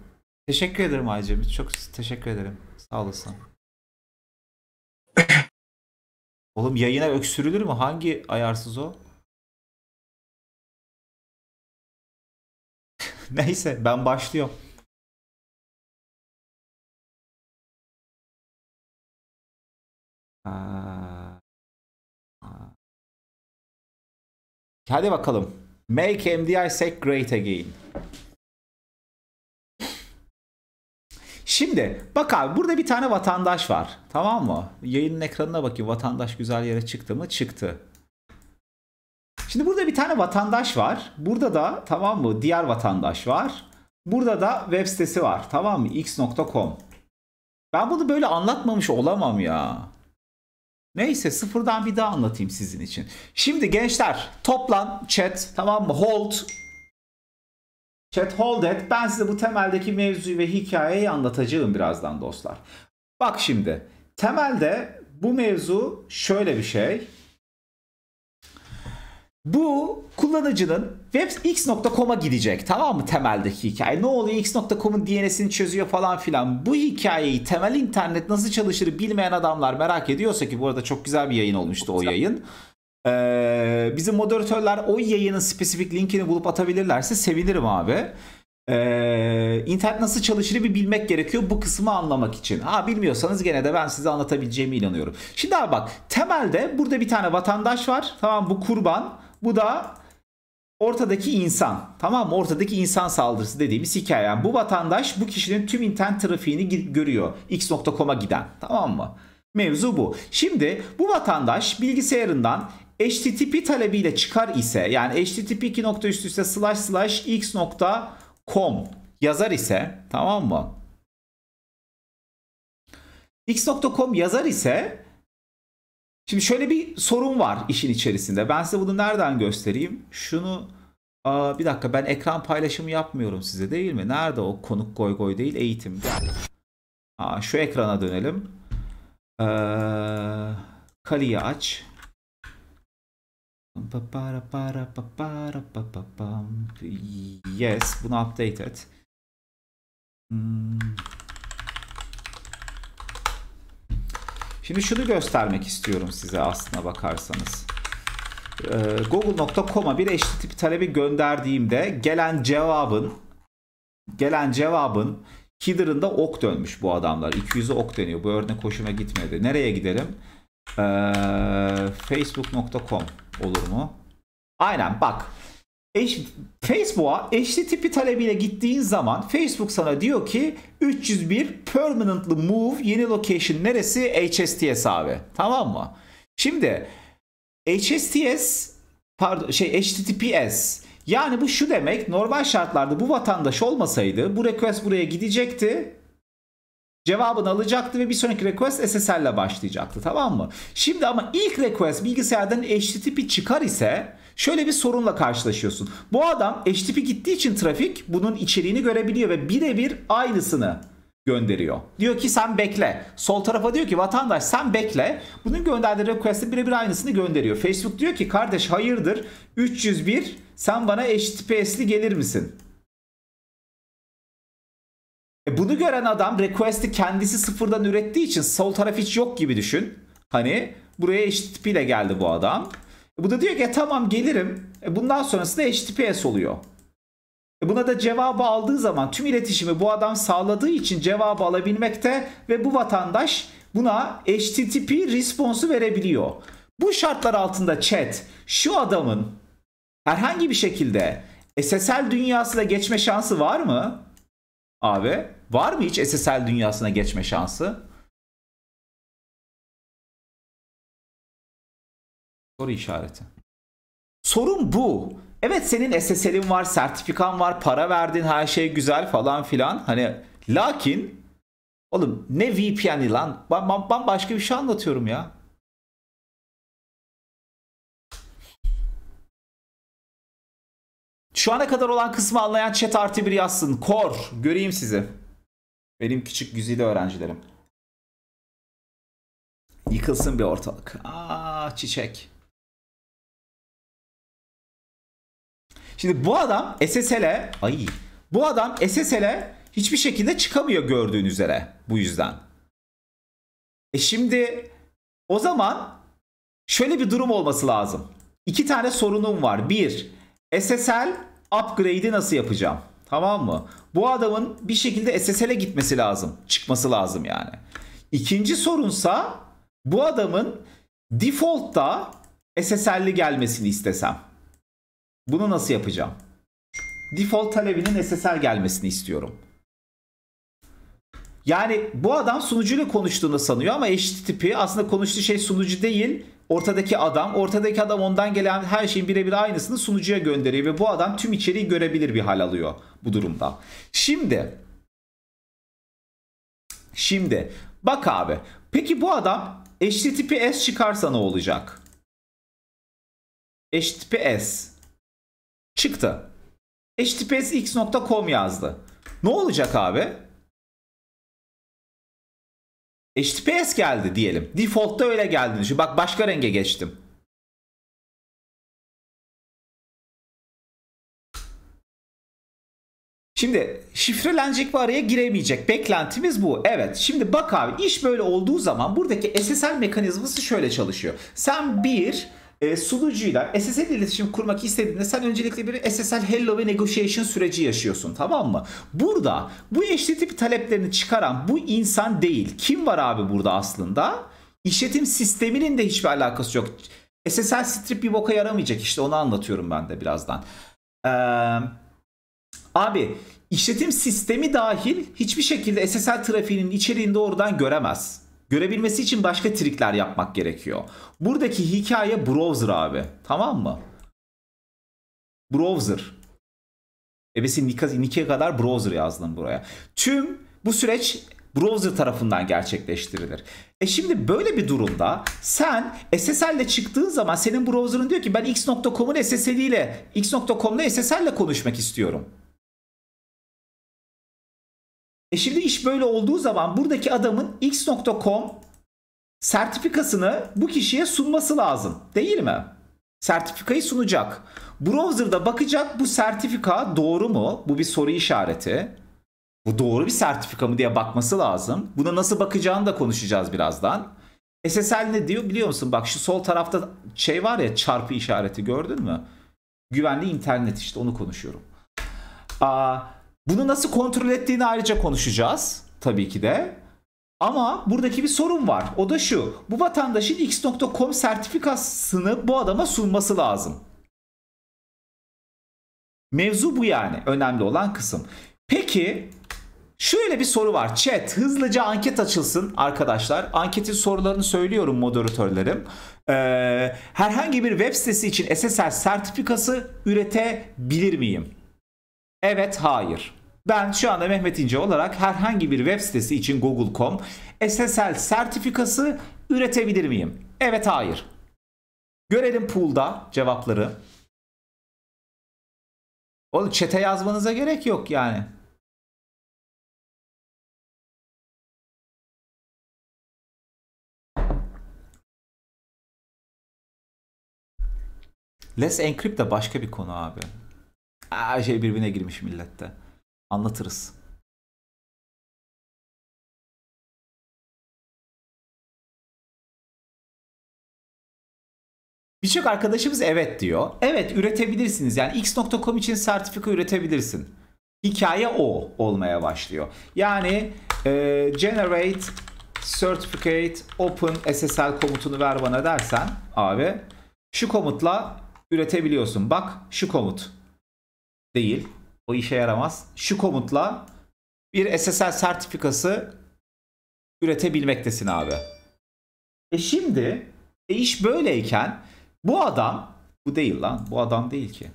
Teşekkür ederim Aycem. Çok teşekkür ederim. Sağ olasın. [coughs] Oğlum yayına öksürülür mü? Hangi ayarsız o? [laughs] Neyse ben başlıyorum. Aa. Hadi bakalım. Make MDISEC great again. Şimdi bak abi burada bir tane vatandaş var. Tamam mı? Yayının ekranına bakayım. Vatandaş güzel yere çıktı mı? Çıktı. Şimdi burada bir tane vatandaş var. Burada da tamam mı? Diğer vatandaş var. Burada da web sitesi var. Tamam mı? x.com. Ben bunu böyle anlatmamış olamam ya. Neyse sıfırdan bir daha anlatayım sizin için. Şimdi gençler toplan chat tamam mı? Hold. Chat hold it. Ben size bu temeldeki mevzuyu ve hikayeyi anlatacağım birazdan dostlar. Bak şimdi temelde bu mevzu şöyle bir şey. Bu kullanıcının webx.com'a gidecek tamam mı temeldeki hikaye. Ne oluyor x.com'un DNS'ini çözüyor falan filan. Bu hikayeyi temel internet nasıl çalışır bilmeyen adamlar merak ediyorsa ki bu arada çok güzel bir yayın olmuştu o yayın. Ee, bizim moderatörler o yayının spesifik linkini bulup atabilirlerse sevinirim abi. Ee, internet nasıl çalışır bir bilmek gerekiyor bu kısmı anlamak için. Ha bilmiyorsanız gene de ben size anlatabileceğime inanıyorum. Şimdi abi bak temelde burada bir tane vatandaş var. Tamam bu kurban. Bu da ortadaki insan. Tamam? Ortadaki insan saldırısı dediğimiz hikaye. Yani bu vatandaş bu kişinin tüm internet trafiğini görüyor. X.com'a giden. Tamam mı? Mevzu bu. Şimdi bu vatandaş bilgisayarından HTTP talebiyle çıkar ise yani http 2 nokta üst üste slash slash x.com yazar ise tamam mı? x.com yazar ise Şimdi şöyle bir sorun var işin içerisinde. Ben size bunu nereden göstereyim? Şunu bir dakika ben ekran paylaşımı yapmıyorum size değil mi? Nerede o konuk goy goy değil eğitim. Aa, şu ekrana dönelim. Ee, Kali'yi aç. Yes, bunu update et. Hmm. Şimdi şunu göstermek istiyorum size aslına bakarsanız. Ee, Google.com'a bir HTTP talebi gönderdiğimde gelen cevabın gelen cevabın header'ında ok dönmüş bu adamlar. 200'e ok deniyor. Bu örnek hoşuma gitmedi. Nereye gidelim? Ee, Facebook.com olur mu? Aynen bak. Facebook'a HTTP talebiyle gittiğin zaman Facebook sana diyor ki 301 permanently move yeni location neresi? HSTS abi. Tamam mı? Şimdi HSTS pardon şey HTTPS yani bu şu demek normal şartlarda bu vatandaş olmasaydı bu request buraya gidecekti cevabını alacaktı ve bir sonraki request SSL ile başlayacaktı tamam mı? Şimdi ama ilk request bilgisayardan HTTP çıkar ise şöyle bir sorunla karşılaşıyorsun. Bu adam HTTP gittiği için trafik bunun içeriğini görebiliyor ve birebir aynısını gönderiyor. Diyor ki sen bekle. Sol tarafa diyor ki vatandaş sen bekle. Bunun gönderdiği request'in birebir aynısını gönderiyor. Facebook diyor ki kardeş hayırdır 301 sen bana HTTPS'li gelir misin? E bunu gören adam request'i kendisi sıfırdan ürettiği için sol taraf hiç yok gibi düşün. Hani buraya HTTP ile geldi bu adam. Bu da diyor ki e, tamam gelirim. E bundan sonrası da HTTPS oluyor. E buna da cevabı aldığı zaman tüm iletişimi bu adam sağladığı için cevabı alabilmekte ve bu vatandaş buna HTTP responsu verebiliyor. Bu şartlar altında chat şu adamın herhangi bir şekilde SSL dünyasına geçme şansı var mı? Abi var mı hiç SSL dünyasına geçme şansı? Soru işareti. Sorun bu. Evet senin SSL'in var, sertifikan var, para verdin, her şey güzel falan filan. Hani lakin oğlum ne VPN'i lan? Ben, ben, ben başka bir şey anlatıyorum ya. Şu ana kadar olan kısmı anlayan chat artı bir yazsın. Kor. Göreyim sizi. Benim küçük güzide öğrencilerim. Yıkılsın bir ortalık. Aa çiçek. Şimdi bu adam SSL'e ay bu adam SSL'e hiçbir şekilde çıkamıyor gördüğün üzere bu yüzden. E şimdi o zaman şöyle bir durum olması lazım. İki tane sorunum var. Bir, SSL upgrade'i nasıl yapacağım? Tamam mı? Bu adamın bir şekilde SSL'e gitmesi lazım. Çıkması lazım yani. İkinci sorunsa bu adamın default'ta SSL'li gelmesini istesem. Bunu nasıl yapacağım? Default talebinin SSL gelmesini istiyorum. Yani bu adam sunucuyla konuştuğunu sanıyor ama HTTP aslında konuştuğu şey sunucu değil. Ortadaki adam, ortadaki adam ondan gelen her şeyin birebir aynısını sunucuya gönderiyor ve bu adam tüm içeriği görebilir bir hal alıyor bu durumda. Şimdi Şimdi bak abi. Peki bu adam HTTPS çıkarsa ne olacak? HTTPS çıktı. HTTPS x.com yazdı. Ne olacak abi? HTTPS geldi diyelim. Default'ta öyle geldiğini düşün. Bak başka renge geçtim. Şimdi şifrelenecek ve araya giremeyecek. Beklentimiz bu. Evet. Şimdi bak abi iş böyle olduğu zaman buradaki SSL mekanizması şöyle çalışıyor. Sen bir e, sunucuyla SSL iletişim kurmak istediğinde sen öncelikle bir SSL hello ve negotiation süreci yaşıyorsun tamam mı? Burada bu HTTP taleplerini çıkaran bu insan değil. Kim var abi burada aslında? İşletim sisteminin de hiçbir alakası yok. SSL strip bir boka yaramayacak işte onu anlatıyorum ben de birazdan. Eee Abi işletim sistemi dahil hiçbir şekilde SSL trafiğinin içeriğini doğrudan göremez. Görebilmesi için başka trikler yapmak gerekiyor. Buradaki hikaye browser abi. Tamam mı? Browser. Ebesi Nick'e kadar browser yazdım buraya. Tüm bu süreç browser tarafından gerçekleştirilir. E şimdi böyle bir durumda sen SSL ile çıktığın zaman senin browser'ın diyor ki ben x.com'un SSL ile x.com'la SSL ile konuşmak istiyorum. E şimdi iş böyle olduğu zaman buradaki adamın x.com sertifikasını bu kişiye sunması lazım. Değil mi? Sertifikayı sunacak. Browser'da bakacak bu sertifika doğru mu? Bu bir soru işareti. Bu doğru bir sertifika mı diye bakması lazım. Buna nasıl bakacağını da konuşacağız birazdan. SSL ne diyor biliyor musun? Bak şu sol tarafta şey var ya çarpı işareti gördün mü? Güvenli internet işte onu konuşuyorum. Aa, bunu nasıl kontrol ettiğini ayrıca konuşacağız tabii ki de. Ama buradaki bir sorun var. O da şu. Bu vatandaşın x.com sertifikasını bu adama sunması lazım. Mevzu bu yani. Önemli olan kısım. Peki şöyle bir soru var. Chat hızlıca anket açılsın arkadaşlar. Anketin sorularını söylüyorum moderatörlerim. Ee, herhangi bir web sitesi için SSL sertifikası üretebilir miyim? Evet, hayır. Ben şu anda Mehmet İnce olarak herhangi bir web sitesi için Google.com SSL sertifikası üretebilir miyim? Evet, hayır. Görelim pool'da cevapları. Oğlum çete yazmanıza gerek yok yani. Let's Encrypt de başka bir konu abi. Her şey birbirine girmiş millette. Anlatırız. Birçok arkadaşımız evet diyor. Evet üretebilirsiniz. Yani x.com için sertifika üretebilirsin. Hikaye o olmaya başlıyor. Yani e, generate certificate open SSL komutunu ver bana dersen abi şu komutla üretebiliyorsun. Bak şu komut değil. O işe yaramaz. Şu komutla bir SSL sertifikası üretebilmektesin abi. E şimdi e iş böyleyken bu adam bu değil lan. Bu adam değil ki.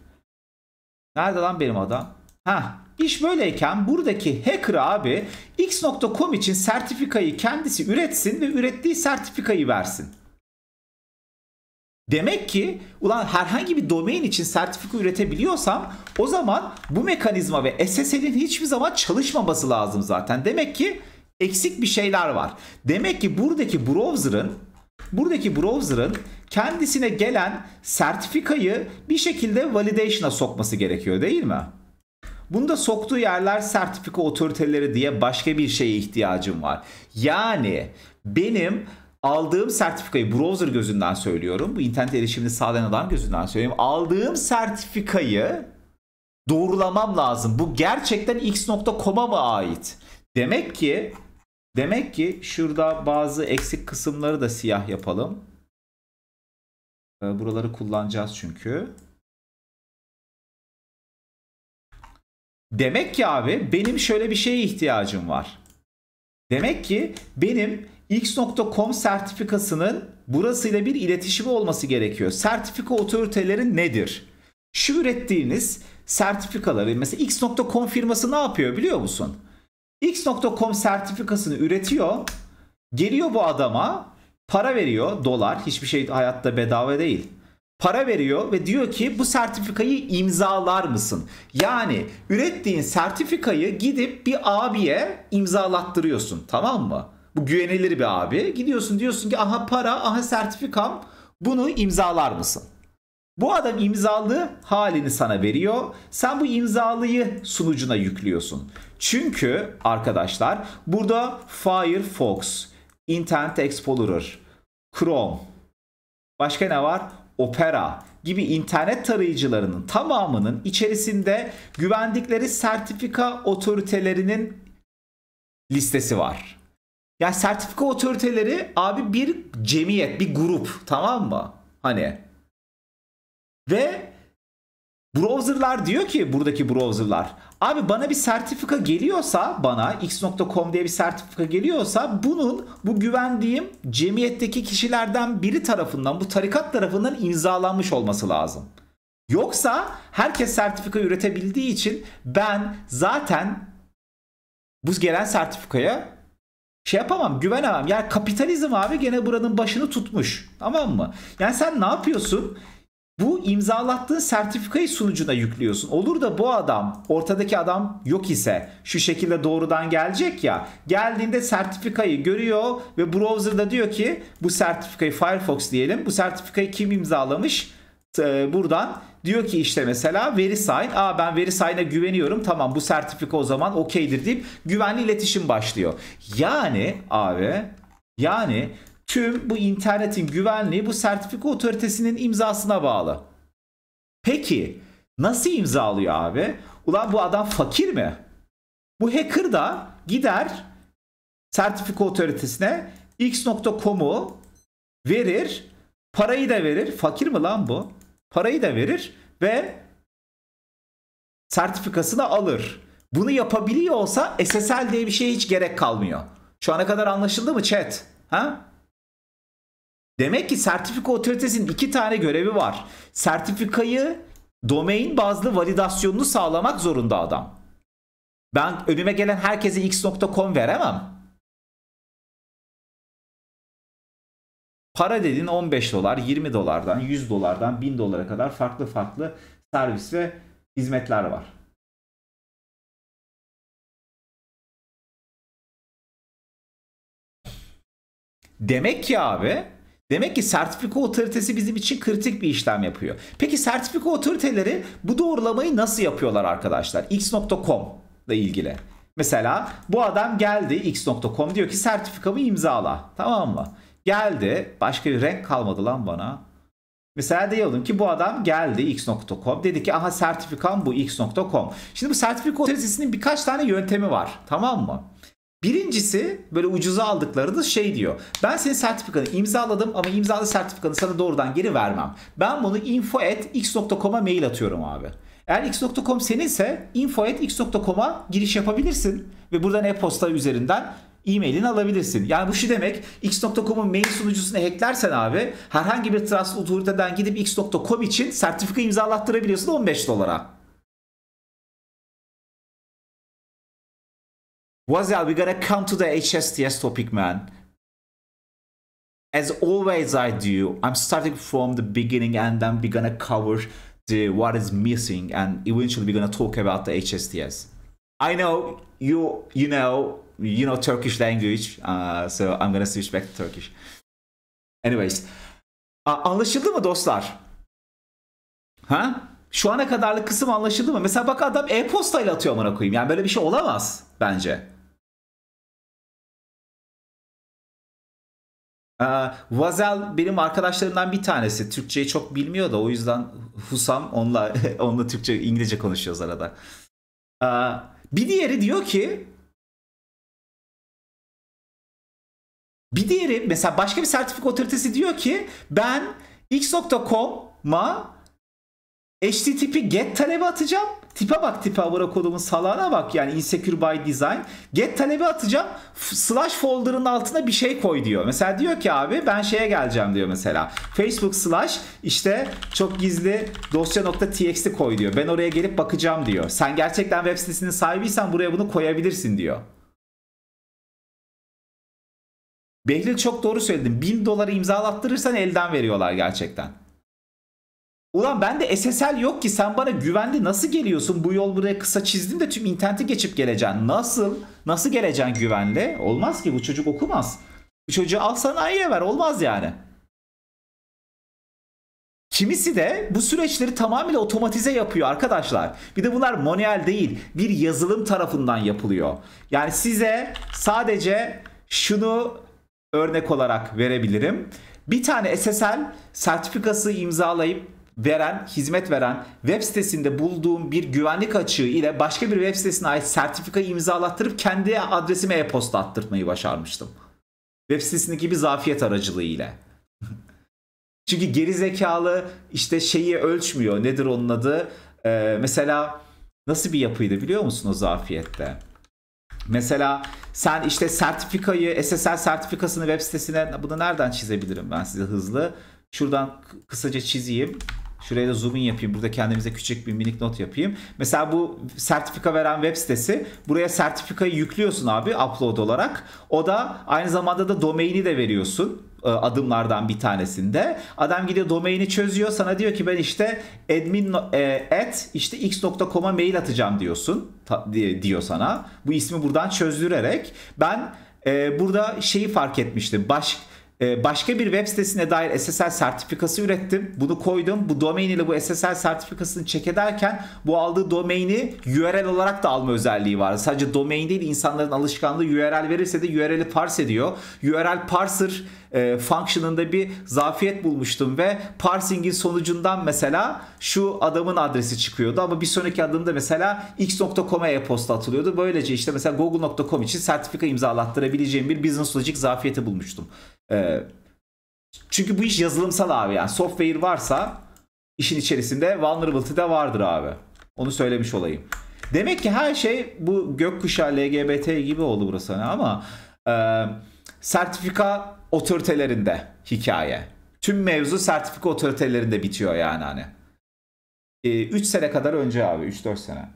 Nerede lan benim adam? Ha, iş böyleyken buradaki hacker abi x.com için sertifikayı kendisi üretsin ve ürettiği sertifikayı versin. Demek ki ulan herhangi bir domain için sertifika üretebiliyorsam o zaman bu mekanizma ve SSL'in hiçbir zaman çalışmaması lazım zaten. Demek ki eksik bir şeyler var. Demek ki buradaki browser'ın buradaki browser'ın kendisine gelen sertifikayı bir şekilde validation'a sokması gerekiyor değil mi? Bunda soktuğu yerler sertifika otoriteleri diye başka bir şeye ihtiyacım var. Yani benim aldığım sertifikayı browser gözünden söylüyorum. Bu internet erişimini sağlayan adam gözünden söylüyorum. Aldığım sertifikayı doğrulamam lazım. Bu gerçekten x.com'a mı ait? Demek ki demek ki şurada bazı eksik kısımları da siyah yapalım. Buraları kullanacağız çünkü. Demek ki abi benim şöyle bir şeye ihtiyacım var. Demek ki benim x.com sertifikasının burasıyla bir iletişimi olması gerekiyor. Sertifika otoriteleri nedir? Şu ürettiğiniz sertifikaları mesela x.com firması ne yapıyor biliyor musun? x.com sertifikasını üretiyor. Geliyor bu adama para veriyor dolar. Hiçbir şey hayatta bedava değil. Para veriyor ve diyor ki bu sertifikayı imzalar mısın? Yani ürettiğin sertifikayı gidip bir abiye imzalattırıyorsun. Tamam mı? Bu güvenilir bir abi. Gidiyorsun diyorsun ki aha para, aha sertifikam. Bunu imzalar mısın? Bu adam imzalı halini sana veriyor. Sen bu imzalıyı sunucuna yüklüyorsun. Çünkü arkadaşlar burada Firefox, Internet Explorer, Chrome, başka ne var? Opera gibi internet tarayıcılarının tamamının içerisinde güvendikleri sertifika otoritelerinin listesi var. Yani sertifika otoriteleri abi bir cemiyet, bir grup tamam mı? Hani ve browserlar diyor ki buradaki browserlar abi bana bir sertifika geliyorsa bana x.com diye bir sertifika geliyorsa bunun bu güvendiğim cemiyetteki kişilerden biri tarafından bu tarikat tarafından imzalanmış olması lazım. Yoksa herkes sertifika üretebildiği için ben zaten bu gelen sertifikaya şey yapamam, güvenemem. Yani kapitalizm abi gene buranın başını tutmuş. Tamam mı? Yani sen ne yapıyorsun? Bu imzalattığın sertifikayı sunucuna yüklüyorsun. Olur da bu adam, ortadaki adam yok ise şu şekilde doğrudan gelecek ya. Geldiğinde sertifikayı görüyor ve browser'da diyor ki bu sertifikayı Firefox diyelim. Bu sertifikayı kim imzalamış? Ee, buradan diyor ki işte mesela VeriSign. Aa ben VeriSign'e güveniyorum. Tamam bu sertifika o zaman okeydir deyip güvenli iletişim başlıyor. Yani abi yani tüm bu internetin güvenliği bu sertifika otoritesinin imzasına bağlı. Peki nasıl imzalıyor abi? Ulan bu adam fakir mi? Bu hacker da gider sertifika otoritesine x.com'u verir, parayı da verir. Fakir mi lan bu? Parayı da verir ve sertifikasını alır. Bunu yapabiliyor olsa SSL diye bir şeye hiç gerek kalmıyor. Şu ana kadar anlaşıldı mı chat? Ha? Demek ki sertifika otoritesinin iki tane görevi var. Sertifikayı domain bazlı validasyonunu sağlamak zorunda adam. Ben önüme gelen herkese x.com veremem. Para dediğin 15 dolar, 20 dolardan, 100 dolardan, 1000 dolara kadar farklı farklı servis ve hizmetler var. Demek ki abi Demek ki sertifika otoritesi bizim için kritik bir işlem yapıyor. Peki sertifika otoriteleri bu doğrulamayı nasıl yapıyorlar arkadaşlar? X.com ile ilgili. Mesela bu adam geldi X.com diyor ki sertifikamı imzala. Tamam mı? Geldi. Başka bir renk kalmadı lan bana. Mesela diyelim ki bu adam geldi x.com dedi ki aha sertifikam bu x.com. Şimdi bu sertifika otoritesinin birkaç tane yöntemi var. Tamam mı? Birincisi böyle ucuza aldıklarınız şey diyor. Ben senin sertifikanı imzaladım ama imzalı sertifikanı sana doğrudan geri vermem. Ben bunu info@x.com'a mail atıyorum abi. Eğer x.com seninse info@x.com'a giriş yapabilirsin ve buradan e-posta üzerinden e-mailini alabilirsin. Yani bu şu demek x.com'un mail sunucusunu hacklersen abi herhangi bir trust otoriteden gidip x.com için sertifika imzalattırabiliyorsun 15 dolara. Wazel, we're gonna come to the HSTS topic, man. As always I do, I'm starting from the beginning and then we're gonna cover the what is missing and eventually we're gonna talk about the HSTS. I know you you know you know Turkish language, uh, so I'm gonna switch back to Turkish. Anyways, uh, anlaşıldı mı dostlar? Ha? Şu ana kadarlık kısım anlaşıldı mı? Mesela bak adam e-postayla atıyor amına koyayım. Yani böyle bir şey olamaz bence. Ee, Vazel benim arkadaşlarımdan bir tanesi. Türkçeyi çok bilmiyor da o yüzden Husam onunla [laughs] onunla Türkçe İngilizce konuşuyoruz arada. Ee, bir diğeri diyor ki bir diğeri mesela başka bir sertifika otoritesi diyor ki ben x.com'a HTTP GET talebi atacağım tipe bak tipe amına kodumun salağına bak yani insecure by design. Get talebi atacağım. Slash folder'ın altına bir şey koy diyor. Mesela diyor ki abi ben şeye geleceğim diyor mesela. Facebook slash işte çok gizli dosya.txt koy diyor. Ben oraya gelip bakacağım diyor. Sen gerçekten web sitesinin sahibiysen buraya bunu koyabilirsin diyor. Behlül çok doğru söyledin. 1000 doları imzalattırırsan elden veriyorlar gerçekten. Ulan ben de SSL yok ki sen bana güvenli nasıl geliyorsun? Bu yol buraya kısa çizdim de tüm interneti geçip geleceksin. Nasıl? Nasıl geleceksin güvenli? Olmaz ki bu çocuk okumaz. Bu çocuğu al sanayiye ver olmaz yani. Kimisi de bu süreçleri tamamıyla otomatize yapıyor arkadaşlar. Bir de bunlar manuel değil, bir yazılım tarafından yapılıyor. Yani size sadece şunu örnek olarak verebilirim. Bir tane SSL sertifikası imzalayıp veren, hizmet veren web sitesinde bulduğum bir güvenlik açığı ile başka bir web sitesine ait sertifikayı imzalattırıp kendi adresime e-posta attırtmayı başarmıştım. Web sitesindeki bir zafiyet aracılığı ile. [laughs] Çünkü geri zekalı işte şeyi ölçmüyor. Nedir onun adı? Ee, mesela nasıl bir yapıydı biliyor musun o zafiyette? Mesela sen işte sertifikayı, SSL sertifikasını web sitesine bunu nereden çizebilirim ben size hızlı? Şuradan kısaca çizeyim. Şuraya da zoom in yapayım. Burada kendimize küçük bir minik not yapayım. Mesela bu sertifika veren web sitesi. Buraya sertifikayı yüklüyorsun abi upload olarak. O da aynı zamanda da domaini de veriyorsun adımlardan bir tanesinde. Adam gidiyor domaini çözüyor. Sana diyor ki ben işte admin e, at işte x.com'a mail atacağım diyorsun. Diyor sana. Bu ismi buradan çözdürerek ben e, burada şeyi fark etmiştim. Baş başka bir web sitesine dair SSL sertifikası ürettim. Bunu koydum. Bu domain ile bu SSL sertifikasını check ederken bu aldığı domaini URL olarak da alma özelliği var. Sadece domain değil insanların alışkanlığı URL verirse de URL'i parse ediyor. URL parser e, function'ında bir zafiyet bulmuştum ve parsing'in sonucundan mesela şu adamın adresi çıkıyordu ama bir sonraki adımda mesela x.com'a e-posta atılıyordu. Böylece işte mesela google.com için sertifika imzalattırabileceğim bir business logic zafiyeti bulmuştum. Ee, çünkü bu iş yazılımsal abi yani software varsa işin içerisinde vulnerability de vardır abi. Onu söylemiş olayım. Demek ki her şey bu gökkuşağı LGBT gibi oldu burası hani ama e, sertifika otoritelerinde hikaye. Tüm mevzu sertifika otoritelerinde bitiyor yani hani. 3 sene kadar önce abi 3-4 sene.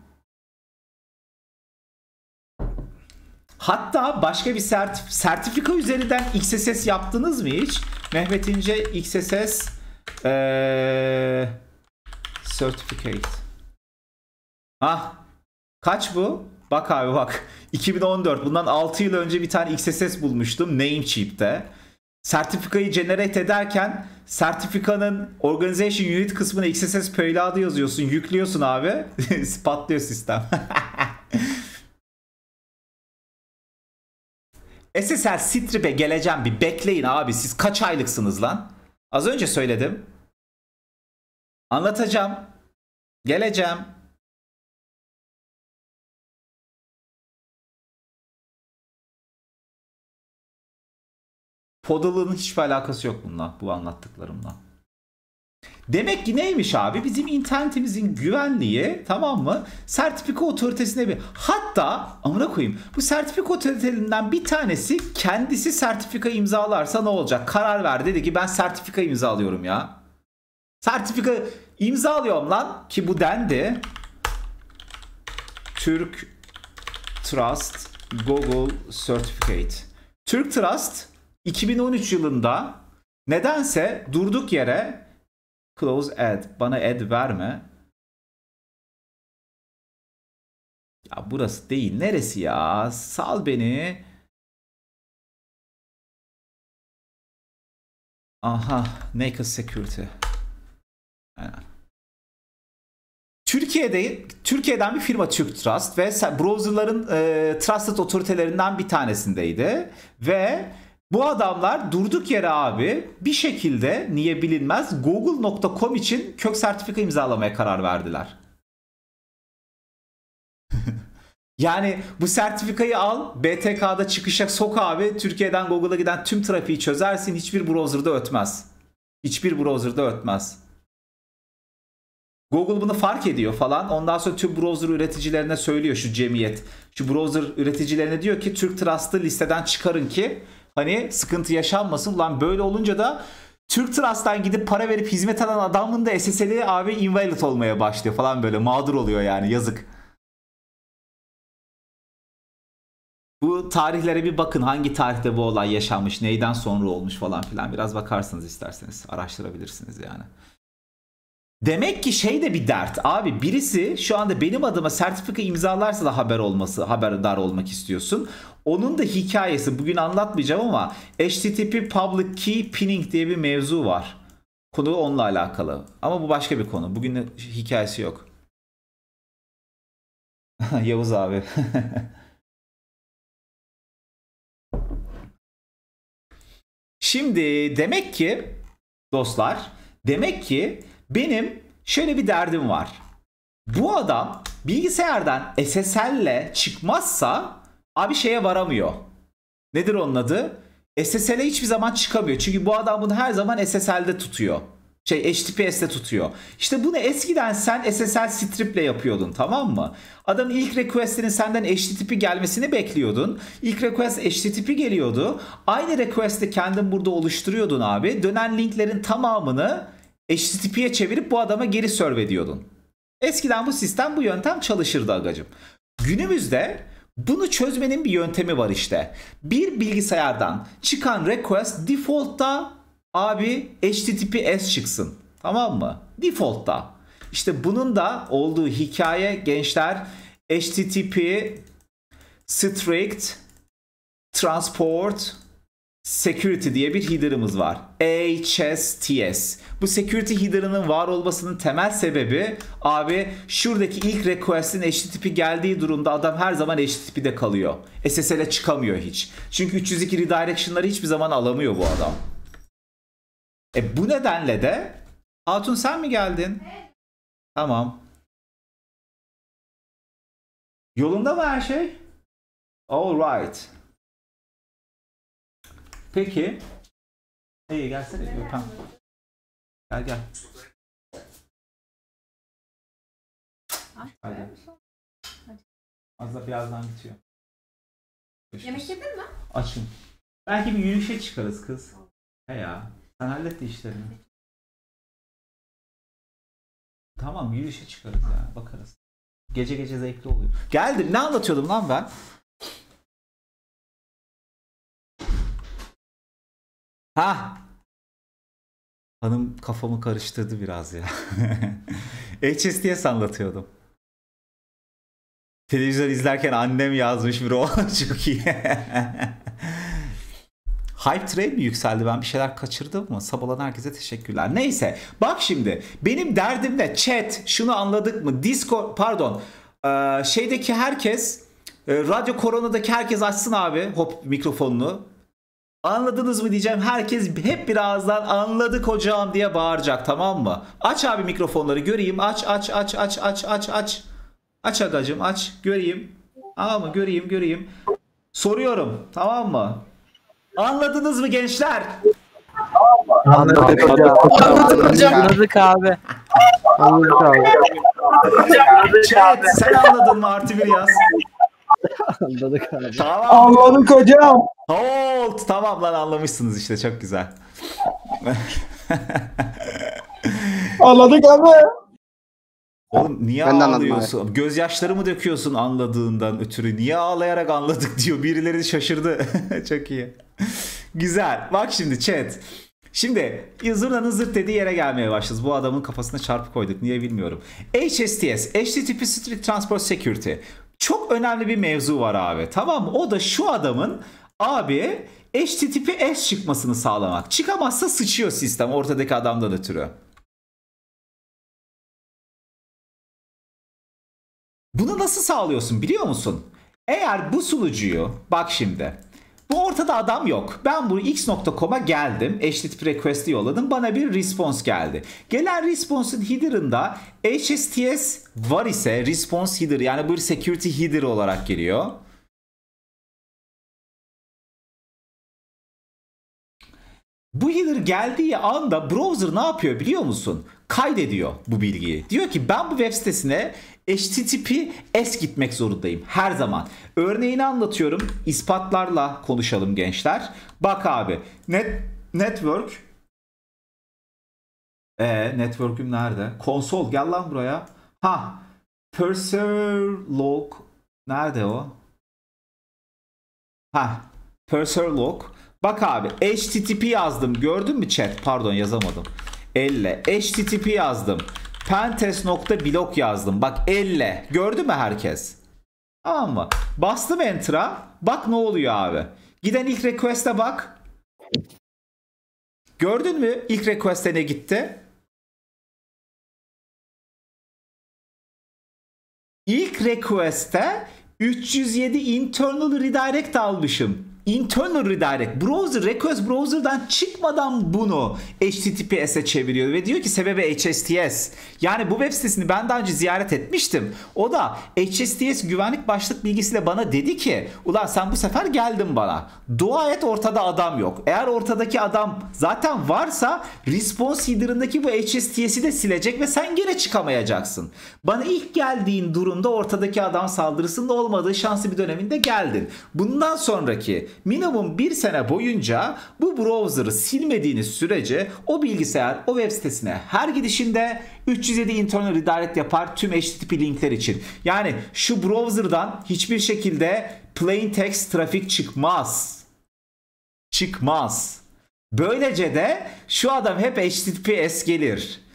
Hatta başka bir sertif- sertifika üzerinden XSS yaptınız mı hiç? Mehmet İnce XSS eee Certificate. Ah kaç bu? Bak abi bak [laughs] 2014 bundan 6 yıl önce bir tane XSS bulmuştum Namecheap'te. Sertifikayı generate ederken sertifikanın organization unit kısmına XSS payload'ı yazıyorsun yüklüyorsun abi [laughs] patlıyor sistem. [laughs] SSL Strip'e geleceğim bir bekleyin abi siz kaç aylıksınız lan? Az önce söyledim. Anlatacağım. Geleceğim. Podalığın hiçbir alakası yok bununla, bu anlattıklarımla. Demek ki neymiş abi? Bizim internetimizin güvenliği tamam mı? Sertifika otoritesine bir hatta amına koyayım bu sertifika otoritelerinden bir tanesi kendisi sertifika imzalarsa ne olacak? Karar ver dedi ki ben sertifika imzalıyorum ya. Sertifika imzalıyorum lan ki bu dendi. Türk Trust Google Certificate. Türk Trust 2013 yılında nedense durduk yere close ad bana ad verme. Ya burası değil. Neresi ya? Sal beni. Aha, Naked Security. Aynen. Türkiye'de Türkiye'den bir firma Türk Trust ve se- browserların e, trusted otoritelerinden bir tanesindeydi ve bu adamlar durduk yere abi bir şekilde niye bilinmez google.com için kök sertifika imzalamaya karar verdiler. [laughs] Yani bu sertifikayı al, BTK'da çıkışa sok abi, Türkiye'den Google'a giden tüm trafiği çözersin, hiçbir browser'da ötmez. Hiçbir browser'da ötmez. Google bunu fark ediyor falan. Ondan sonra tüm browser üreticilerine söylüyor şu cemiyet. Şu browser üreticilerine diyor ki Türk Trust'ı listeden çıkarın ki hani sıkıntı yaşanmasın. Ulan böyle olunca da Türk Trust'tan gidip para verip hizmet alan adamın da SSL'i abi invalid olmaya başlıyor falan böyle mağdur oluyor yani yazık. Bu tarihlere bir bakın hangi tarihte bu olay yaşanmış, neyden sonra olmuş falan filan biraz bakarsınız isterseniz araştırabilirsiniz yani. Demek ki şey de bir dert abi birisi şu anda benim adıma sertifika imzalarsa da haber olması haberdar olmak istiyorsun. Onun da hikayesi bugün anlatmayacağım ama HTTP Public Key Pinning diye bir mevzu var. Konu onunla alakalı. Ama bu başka bir konu. Bugün hikayesi yok. [laughs] Yavuz abi. [laughs] Şimdi demek ki dostlar demek ki benim şöyle bir derdim var. Bu adam bilgisayardan SSL'le çıkmazsa abi şeye varamıyor. Nedir onun adı? SSL'e hiçbir zaman çıkamıyor. Çünkü bu adam bunu her zaman SSL'de tutuyor. Şey HTTPS'te tutuyor. İşte bunu eskiden sen SSL strip'le yapıyordun tamam mı? Adamın ilk request'inin senden HTTP gelmesini bekliyordun. İlk request HTTP geliyordu. Aynı request'i kendin burada oluşturuyordun abi. Dönen linklerin tamamını HTTP'ye çevirip bu adama geri serve ediyordun. Eskiden bu sistem bu yöntem çalışırdı agacım. Günümüzde bunu çözmenin bir yöntemi var işte. Bir bilgisayardan çıkan request default'ta abi HTTPS çıksın. Tamam mı? Default'ta. İşte bunun da olduğu hikaye gençler HTTP strict transport security diye bir header'ımız var. HSTS. Bu security header'ının var olmasının temel sebebi abi şuradaki ilk request'in HTTP geldiği durumda adam her zaman HTTP'de kalıyor. SSL'e çıkamıyor hiç. Çünkü 302 redirection'ları hiçbir zaman alamıyor bu adam. E bu nedenle de Hatun sen mi geldin? Tamam. Yolunda mı her şey? All right. Peki. İyi gelsene Gökhan. Gel gel. Hadi. Az da birazdan bitiyor. Yemek yedin mi? Açım. Belki bir yürüyüşe çıkarız kız. He ya. Sen hallet de işlerini. Tamam yürüyüşe çıkarız ya. Bakarız. Gece gece zevkli oluyor. Geldim. Ne anlatıyordum lan ben? Ha. Hanım kafamı karıştırdı biraz ya. [laughs] HSTS anlatıyordum. Televizyon izlerken annem yazmış bir o [laughs] çok iyi. [laughs] Hype train mi yükseldi? Ben bir şeyler kaçırdım mı? Sabalan herkese teşekkürler. Neyse. Bak şimdi. Benim derdim ne? Chat. Şunu anladık mı? Discord. Pardon. Ee, şeydeki herkes e, Radyo Korona'daki herkes açsın abi. Hop mikrofonunu. Anladınız mı diyeceğim. Herkes hep birazdan anladık hocam diye bağıracak tamam mı? Aç abi mikrofonları göreyim. Aç aç aç aç aç aç aç. Aç agacım aç göreyim. Ama göreyim göreyim. Soruyorum tamam mı? Anladınız mı gençler? Anladık hocam. Anladık abi. Anladık abi. Chat sen anladın mı artı bir yaz. [laughs] Anladık abi. Tamam. Anladık hocam. Hold. Tamam lan anlamışsınız işte çok güzel. Anladık abi. Oğlum niye Ben ağlıyorsun? Gözyaşları mı döküyorsun anladığından ötürü? Niye ağlayarak anladık [laughs] diyor. Birileri şaşırdı. [laughs] Çok iyi. Güzel. Bak şimdi chat. Şimdi zırnanın zırt dediği yere gelmeye başladı. Bu adamın kafasına çarpı koyduk. Niye bilmiyorum. HSTS, HTTP Strict Transport Security. Çok önemli bir mevzu var abi. Tamam? O da şu adamın abi HTTPS çıkmasını sağlamak. Çıkamazsa sıçıyor sistem ortadaki adamdan ötürü. Bunu nasıl sağlıyorsun biliyor musun? Eğer bu sunucuyu bak şimdi bu ortada adam yok. Ben bu x.com'a geldim. HTTP request'i yolladım. Bana bir response geldi. Gelen response'un header'ında HSTS var ise response header yani bir security header olarak geliyor. Bu header geldiği anda browser ne yapıyor biliyor musun? kaydediyor bu bilgiyi. Diyor ki ben bu web sitesine HTTPS gitmek zorundayım her zaman. Örneğini anlatıyorum. İspatlarla konuşalım gençler. Bak abi net network e network'üm nerede? Konsol gel lan buraya. Ha. Purser log nerede o? Ha. Purser log. Bak abi HTTP yazdım. Gördün mü chat? Pardon yazamadım. Elle. HTTP yazdım. Pentest.blog yazdım. Bak elle. Gördü mü herkes? Tamam mı? Bastım enter'a. Bak ne oluyor abi. Giden ilk request'e bak. Gördün mü ilk request'e ne gitti? İlk request'te 307 internal redirect almışım. Internal redirect. Browser request browser'dan çıkmadan bunu HTTPS'e çeviriyor ve diyor ki sebebi HSTS. Yani bu web sitesini ben daha önce ziyaret etmiştim. O da HSTS güvenlik başlık bilgisiyle bana dedi ki ulan sen bu sefer geldin bana. Dua et ortada adam yok. Eğer ortadaki adam zaten varsa response header'ındaki bu HSTS'i de silecek ve sen gene çıkamayacaksın. Bana ilk geldiğin durumda ortadaki adam saldırısında olmadığı şanslı bir döneminde geldin. Bundan sonraki minimum bir sene boyunca bu browser'ı silmediğiniz sürece o bilgisayar o web sitesine her gidişinde 307 internal redirect yapar tüm HTTP linkler için. Yani şu browser'dan hiçbir şekilde plain text trafik çıkmaz. Çıkmaz. Böylece de şu adam hep HTTPS gelir.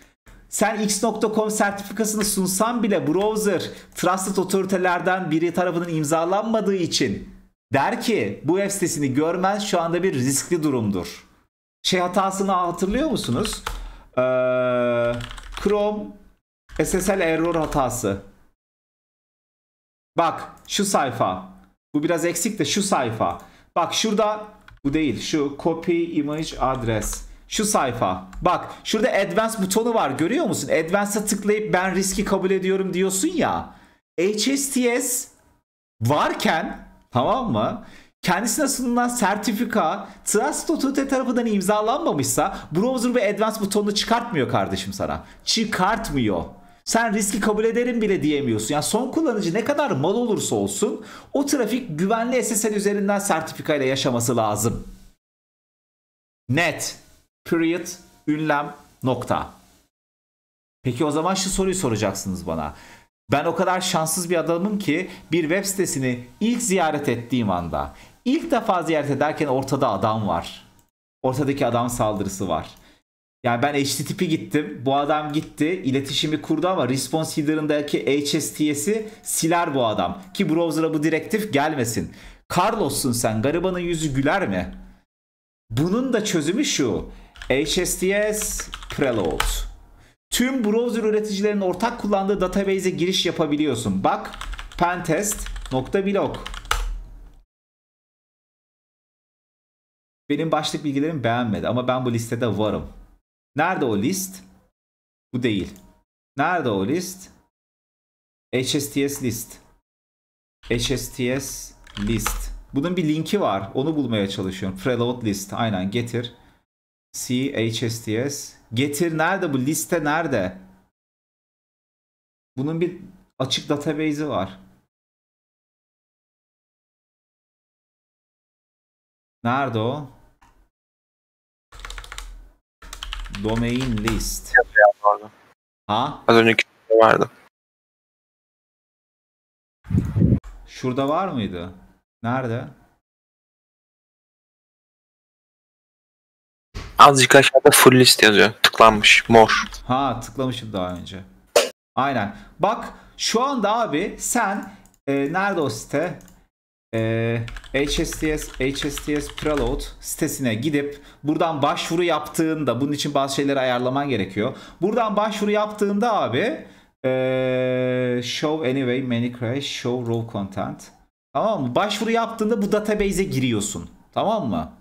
Sen x.com sertifikasını sunsan bile browser trusted otoritelerden biri tarafından imzalanmadığı için der ki bu web sitesini görmen şu anda bir riskli durumdur. Şey hatasını hatırlıyor musunuz? Ee, Chrome SSL error hatası. Bak şu sayfa. Bu biraz eksik de şu sayfa. Bak şurada bu değil şu copy image address. Şu sayfa. Bak şurada advanced butonu var görüyor musun? Advanced'a tıklayıp ben riski kabul ediyorum diyorsun ya. HSTS varken tamam mı? Kendisine sunulan sertifika Trust Authority tarafından imzalanmamışsa browser ve advanced butonunu çıkartmıyor kardeşim sana. Çıkartmıyor. Sen riski kabul ederim bile diyemiyorsun. Yani son kullanıcı ne kadar mal olursa olsun o trafik güvenli SSL üzerinden sertifikayla yaşaması lazım. Net. Period. Ünlem. Nokta. Peki o zaman şu soruyu soracaksınız bana. Ben o kadar şanssız bir adamım ki bir web sitesini ilk ziyaret ettiğim anda ilk defa ziyaret ederken ortada adam var. Ortadaki adam saldırısı var. Yani ben HTTP gittim. Bu adam gitti. iletişimi kurdu ama response header'ındaki HSTS'i siler bu adam. Ki browser'a bu direktif gelmesin. Carlos'sun sen. Garibanın yüzü güler mi? Bunun da çözümü şu. HSTS preload. Tüm browser üreticilerinin ortak kullandığı database'e giriş yapabiliyorsun. Bak pentest.blog. Benim başlık bilgilerim beğenmedi ama ben bu listede varım. Nerede o list? Bu değil. Nerede o list? HSTS list. HSTS list. Bunun bir linki var. Onu bulmaya çalışıyorum. Preload list. Aynen getir. C HSTS. Getir nerede bu liste nerede? Bunun bir açık database'i var. Nerede o? Domain list. Ha? Az önceki vardı. Şurada var mıydı? Nerede? Azıcık aşağıda full list yazıyor. Tıklanmış. Mor. Ha tıklamışım daha önce. Aynen. Bak şu anda abi sen e, nerede o site? E, HSTS HSTS Preload sitesine gidip buradan başvuru yaptığında bunun için bazı şeyleri ayarlaman gerekiyor. Buradan başvuru yaptığında abi e, show anyway many crash show raw content tamam mı? Başvuru yaptığında bu database'e giriyorsun. Tamam mı?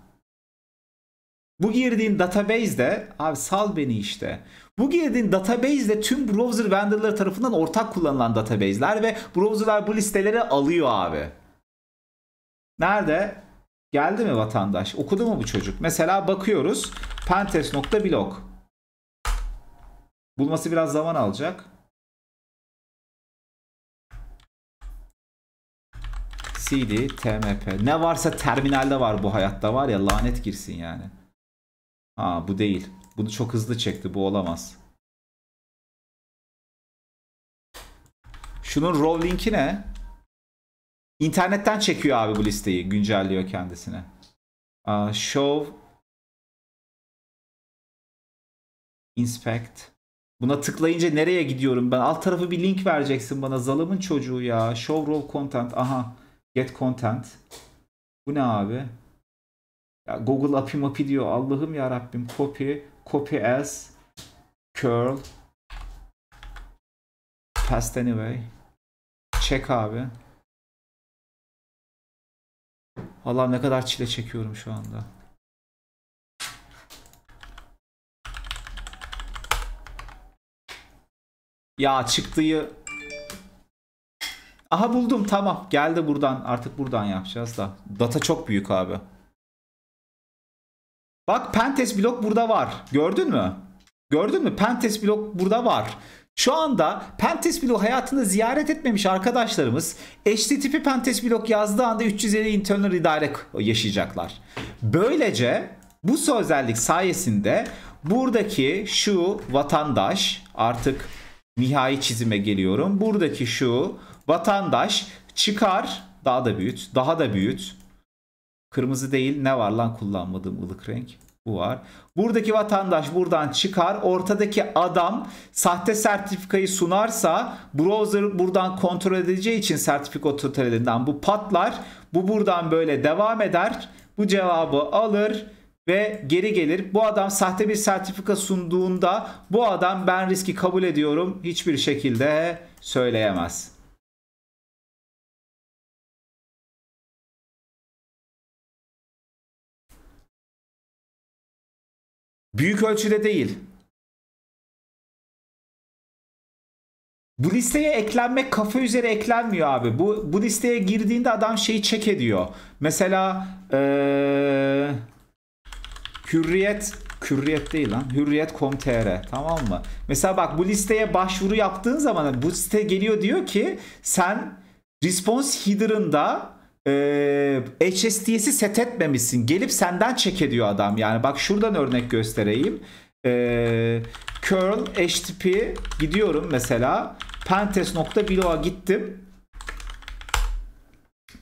Bu girdiğin database'de abi sal beni işte. Bu girdiğin database'de tüm browser vendorları tarafından ortak kullanılan database'ler ve browserlar bu listeleri alıyor abi. Nerede? Geldi mi vatandaş? Okudu mu bu çocuk? Mesela bakıyoruz. Pentest.blog Bulması biraz zaman alacak. CD, TMP. Ne varsa terminalde var bu hayatta var ya lanet girsin yani. Ha bu değil. Bunu çok hızlı çekti. Bu olamaz. Şunun raw linki ne? İnternetten çekiyor abi bu listeyi. Güncelliyor kendisine. Aa, show Inspect. Buna tıklayınca nereye gidiyorum ben? Alt tarafı bir link vereceksin bana. Zalımın çocuğu ya. Show raw content. Aha. Get content. Bu ne abi? Google API mapi diyor. Allah'ım ya Rabbim. Copy. Copy as. Curl. Paste anyway. Çek abi. Allah'ım ne kadar çile çekiyorum şu anda. Ya çıktığı Aha buldum tamam. Geldi buradan. Artık buradan yapacağız da. Data çok büyük abi. Bak Pentes blok burada var. Gördün mü? Gördün mü? Pentes blok burada var. Şu anda Pentes blok hayatında ziyaret etmemiş arkadaşlarımız HTTP Pentes blok yazdığı anda 350 internal redirect yaşayacaklar. Böylece bu özellik sayesinde buradaki şu vatandaş artık nihai çizime geliyorum. Buradaki şu vatandaş çıkar daha da büyüt daha da büyüt kırmızı değil ne var lan kullanmadığım ılık renk bu var. Buradaki vatandaş buradan çıkar. Ortadaki adam sahte sertifikayı sunarsa browser buradan kontrol edileceği için sertifika totalinden bu patlar. Bu buradan böyle devam eder. Bu cevabı alır ve geri gelir. Bu adam sahte bir sertifika sunduğunda bu adam ben riski kabul ediyorum hiçbir şekilde söyleyemez. Büyük ölçüde değil. Bu listeye eklenmek kafa üzere eklenmiyor abi. Bu bu listeye girdiğinde adam şeyi çek ediyor. Mesela ee, Hürriyet Hürriyet değil lan. Hürriyet.com.tr tamam mı? Mesela bak bu listeye başvuru yaptığın zaman bu site geliyor diyor ki sen response header'ında e, HSTS'i set etmemişsin. Gelip senden check ediyor adam. Yani bak şuradan örnek göstereyim. E, curl HTTP gidiyorum mesela. Pentes.below gittim.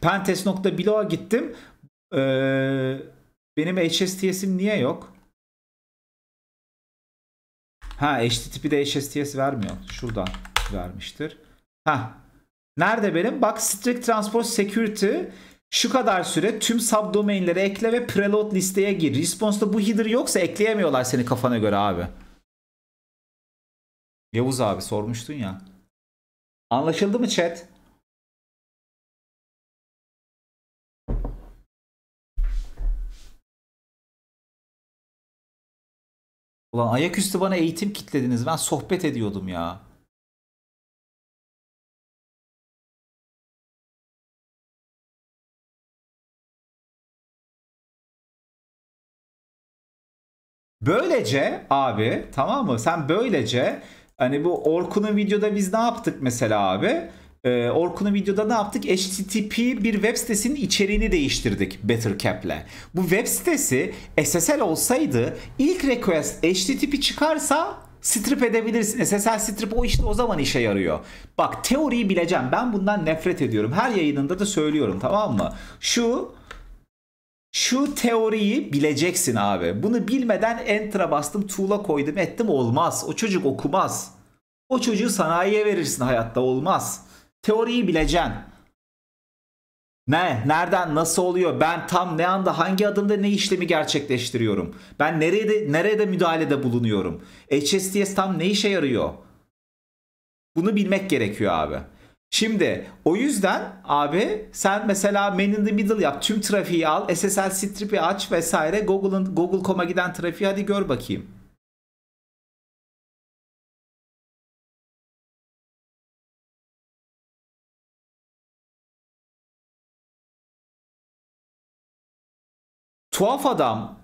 Pentes.below'a gittim. E, benim HSTS'im niye yok? Ha HTTP'de HSTS vermiyor. Şuradan vermiştir. Ha Nerede benim? Bak Strict Transport Security şu kadar süre tüm subdomainleri ekle ve preload listeye gir. Response'da bu header yoksa ekleyemiyorlar seni kafana göre abi. Yavuz abi sormuştun ya. Anlaşıldı mı chat? Ulan ayaküstü bana eğitim kitlediniz. Ben sohbet ediyordum ya. Böylece abi tamam mı? Sen böylece hani bu Orkun'un videoda biz ne yaptık mesela abi? Ee, Orkun'un videoda ne yaptık? HTTP bir web sitesinin içeriğini değiştirdik Bettercap'le. Bu web sitesi SSL olsaydı ilk request HTTP çıkarsa strip edebilirsin. SSL strip o işte o zaman işe yarıyor. Bak teoriyi bileceğim. Ben bundan nefret ediyorum. Her yayınında da söylüyorum tamam mı? Şu şu teoriyi bileceksin abi. Bunu bilmeden enter'a bastım, tuğla koydum, ettim olmaz. O çocuk okumaz. O çocuğu sanayiye verirsin hayatta olmaz. Teoriyi bileceksin. Ne? Nereden? Nasıl oluyor? Ben tam ne anda hangi adımda ne işlemi gerçekleştiriyorum? Ben nerede nerede müdahalede bulunuyorum? HSTS tam ne işe yarıyor? Bunu bilmek gerekiyor abi. Şimdi o yüzden abi sen mesela man in the middle yap. Tüm trafiği al. SSL strip'i aç vesaire. Google'ın Google.com'a giden trafiği hadi gör bakayım. Tuhaf adam.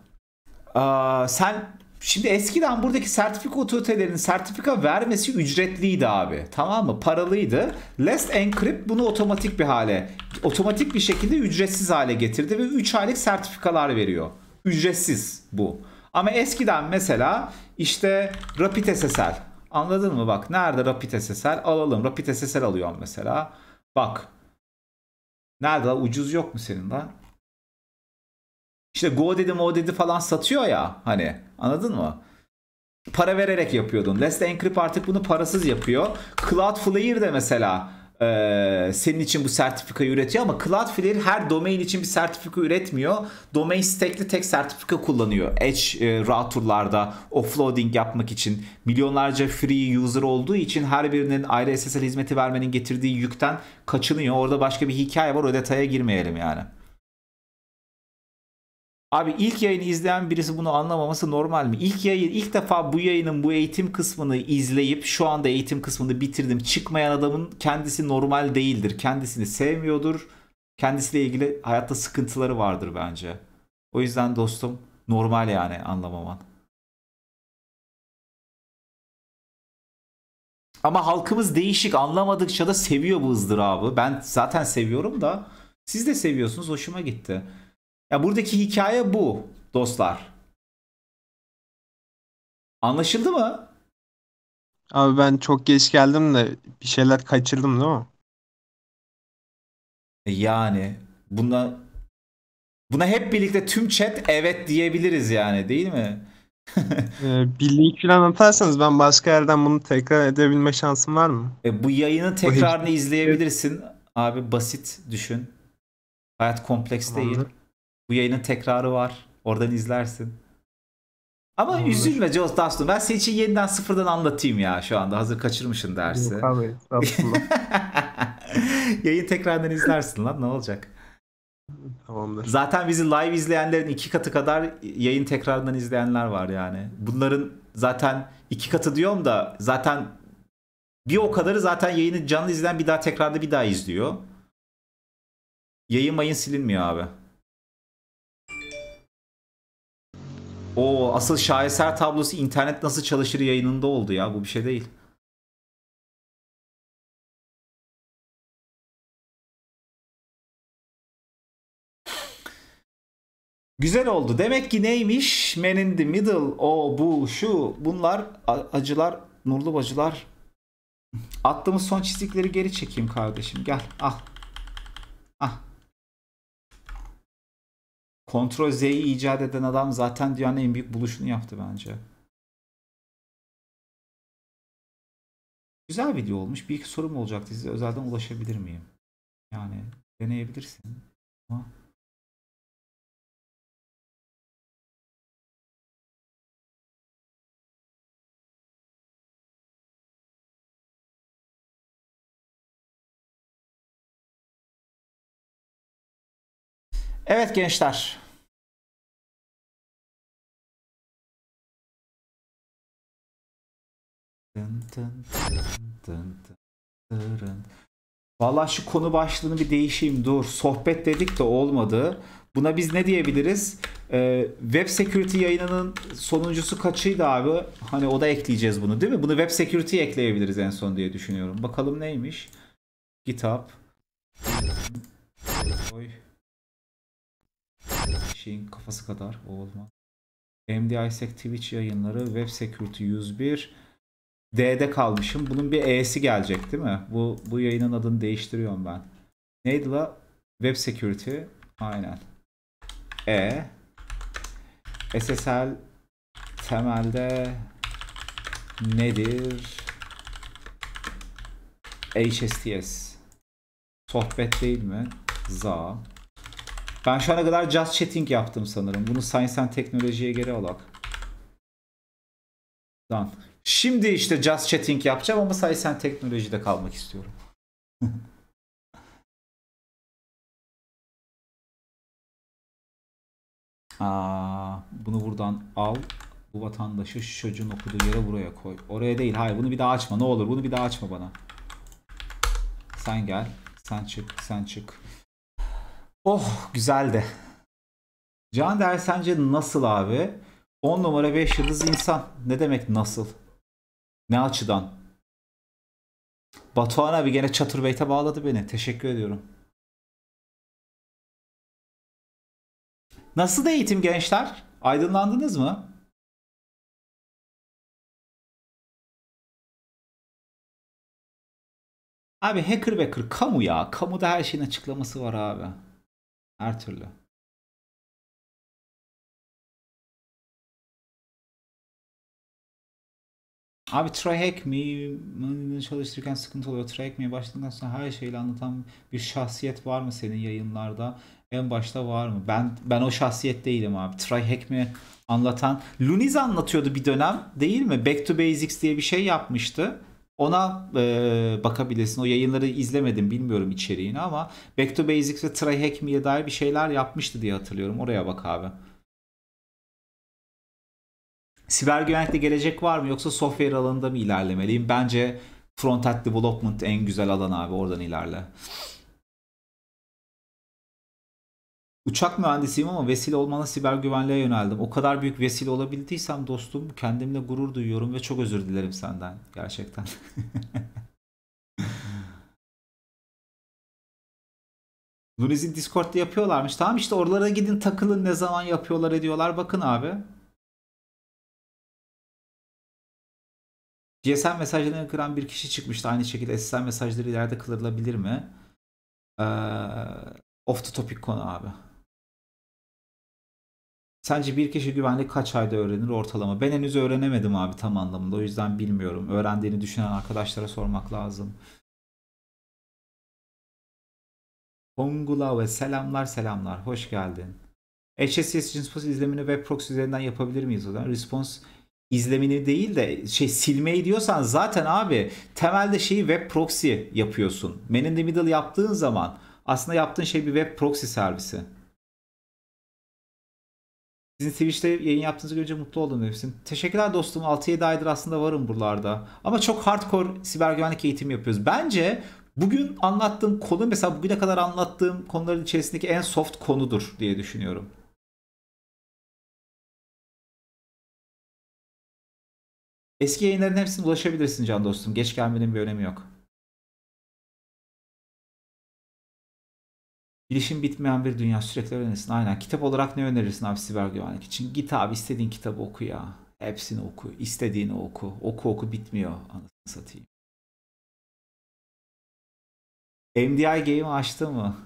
Aa, sen Şimdi eskiden buradaki sertifika otoritelerinin sertifika vermesi ücretliydi abi. Tamam mı? Paralıydı. Last Encrypt bunu otomatik bir hale, otomatik bir şekilde ücretsiz hale getirdi ve 3 aylık sertifikalar veriyor. Ücretsiz bu. Ama eskiden mesela işte Rapid SSL. Anladın mı bak? Nerede Rapid SSL? Alalım. Rapid SSL alıyorum mesela. Bak. Nerede ucuz yok mu senin lan? İşte Go dedi Mo dedi falan satıyor ya hani anladın mı? Para vererek yapıyordun. Let's Encrypt artık bunu parasız yapıyor. Cloudflare de mesela eee, senin için bu sertifikayı üretiyor ama Cloudflare her domain için bir sertifika üretmiyor. Domain stack'li tek sertifika kullanıyor. Edge e, router'larda offloading yapmak için milyonlarca free user olduğu için her birinin ayrı SSL hizmeti vermenin getirdiği yükten kaçınıyor. Orada başka bir hikaye var. O detaya girmeyelim yani. Abi ilk yayını izleyen birisi bunu anlamaması normal mi? İlk yayın, ilk defa bu yayının bu eğitim kısmını izleyip şu anda eğitim kısmını bitirdim. Çıkmayan adamın kendisi normal değildir. Kendisini sevmiyordur. Kendisiyle ilgili hayatta sıkıntıları vardır bence. O yüzden dostum normal yani anlamaman. Ama halkımız değişik anlamadıkça da seviyor bu ızdırabı. Ben zaten seviyorum da siz de seviyorsunuz hoşuma gitti. Ya buradaki hikaye bu dostlar. Anlaşıldı mı? Abi ben çok geç geldim de bir şeyler kaçırdım değil mi? E Yani buna buna hep birlikte tüm chat evet diyebiliriz yani değil mi? [laughs] Ee, bir link falan atarsanız ben başka yerden bunu tekrar edebilme şansım var mı? E, bu yayının tekrarını izleyebilirsin. Abi basit düşün. Hayat kompleks değil. Bu yayının tekrarı var. Oradan izlersin. Ama Tamamdır. üzülme Joss Dostum. Ben senin için yeniden sıfırdan anlatayım ya şu anda. Hazır kaçırmışsın dersi. Yok abi. [laughs] Yayın tekrardan izlersin lan ne olacak? Tamamdır. Zaten bizi live izleyenlerin iki katı kadar yayın tekrarından izleyenler var yani. Bunların zaten iki katı diyorum da zaten bir o kadarı zaten yayını canlı izleyen bir daha tekrarda bir daha izliyor. Yayın mayın silinmiyor abi. O asıl şaheser tablosu internet nasıl çalışır yayınında oldu ya. Bu bir şey değil. Güzel oldu. Demek ki neymiş? Man in the middle. O bu şu. Bunlar acılar, nurlu bacılar. Attığımız son çizikleri geri çekeyim kardeşim. Gel al. Ah. Ctrl Z'yi icat eden adam zaten dünyanın en büyük buluşunu yaptı bence. Güzel video olmuş. Bir iki sorum olacaktı. Size özelden ulaşabilir miyim? Yani deneyebilirsin. Ama Evet gençler. Vallahi şu konu başlığını bir değişeyim. Dur. Sohbet dedik de olmadı. Buna biz ne diyebiliriz? Ee, web security yayınının sonuncusu kaçıydı abi? Hani o da ekleyeceğiz bunu değil mi? Bunu web security ekleyebiliriz en son diye düşünüyorum. Bakalım neymiş? GitHub. Şeyin kafası kadar o olmaz. MDISEC Twitch yayınları Web Security 101 D'de kalmışım. Bunun bir E'si gelecek değil mi? Bu bu yayının adını değiştiriyorum ben. Neydi la? Web Security. Aynen. E SSL temelde nedir? HSTS. Sohbet değil mi? Za. Ben şu ana kadar just chatting yaptım sanırım. Bunu Science and Teknoloji'ye geri alak. Done. Şimdi işte just chatting yapacağım ama Science and Teknoloji'de kalmak istiyorum. [laughs] Aa, bunu buradan al. Bu vatandaşı şu çocuğun okuduğu yere buraya koy. Oraya değil. Hayır bunu bir daha açma. Ne olur bunu bir daha açma bana. Sen gel. Sen çık. Sen çık. Oh güzeldi. Can der sence nasıl abi? 10 numara 5 yıldız insan. Ne demek nasıl? Ne açıdan? Batuhan abi gene Çaturbeyt'e bağladı beni. Teşekkür ediyorum. Nasıl eğitim gençler? Aydınlandınız mı? Abi hacker backer kamu ya. Kamuda her şeyin açıklaması var abi. Her türlü. Abi try hack me çalıştırırken sıkıntı oluyor. Try hack me'ye başladıktan sonra her şeyi anlatan bir şahsiyet var mı senin yayınlarda? En başta var mı? Ben ben o şahsiyet değilim abi. Try hack me anlatan Luniz anlatıyordu bir dönem değil mi? Back to Basics diye bir şey yapmıştı. Ona e, bakabilirsin. O yayınları izlemedim bilmiyorum içeriğini ama Back to Basics ve Try Hack Me'ye dair bir şeyler yapmıştı diye hatırlıyorum. Oraya bak abi. Siber güvenlikte gelecek var mı yoksa software alanında mı ilerlemeliyim? Bence front-end development en güzel alan abi. Oradan ilerle. Uçak mühendisiyim ama vesile olmana siber güvenliğe yöneldim. O kadar büyük vesile olabildiysem dostum kendimle gurur duyuyorum ve çok özür dilerim senden gerçekten. [laughs] Luniz'in Discord'da yapıyorlarmış. Tamam işte oralara gidin takılın ne zaman yapıyorlar ediyorlar. Bakın abi. GSM mesajlarını kıran bir kişi çıkmıştı. Aynı şekilde SSL mesajları ileride kırılabilir mi? Ee, off the topic konu abi. Sence bir kişi güvenlik kaç ayda öğrenir ortalama? Ben henüz öğrenemedim abi tam anlamında. O yüzden bilmiyorum. Öğrendiğini düşünen arkadaşlara sormak lazım. Hongula ve selamlar selamlar. Hoş geldin. HSS Response izlemini web proxy üzerinden yapabilir miyiz o zaman? Response izlemini değil de şey silmeyi diyorsan zaten abi temelde şeyi web proxy yapıyorsun. Man in the middle yaptığın zaman aslında yaptığın şey bir web proxy servisi. Sizin Twitch'te yayın yaptığınızı görünce mutlu oldum demişsin. Teşekkürler dostum. 6-7 aydır aslında varım buralarda. Ama çok hardcore siber güvenlik eğitimi yapıyoruz. Bence bugün anlattığım konu mesela bugüne kadar anlattığım konuların içerisindeki en soft konudur diye düşünüyorum. Eski yayınların hepsine ulaşabilirsin can dostum. Geç gelmenin bir önemi yok. Bilişim bitmeyen bir dünya sürekli öğrenirsin. Aynen. Kitap olarak ne önerirsin abi siber güvenlik için? Git abi istediğin kitabı oku ya. Hepsini oku. İstediğini oku. Oku oku bitmiyor. Anasını satayım. MDI Game açtı mı?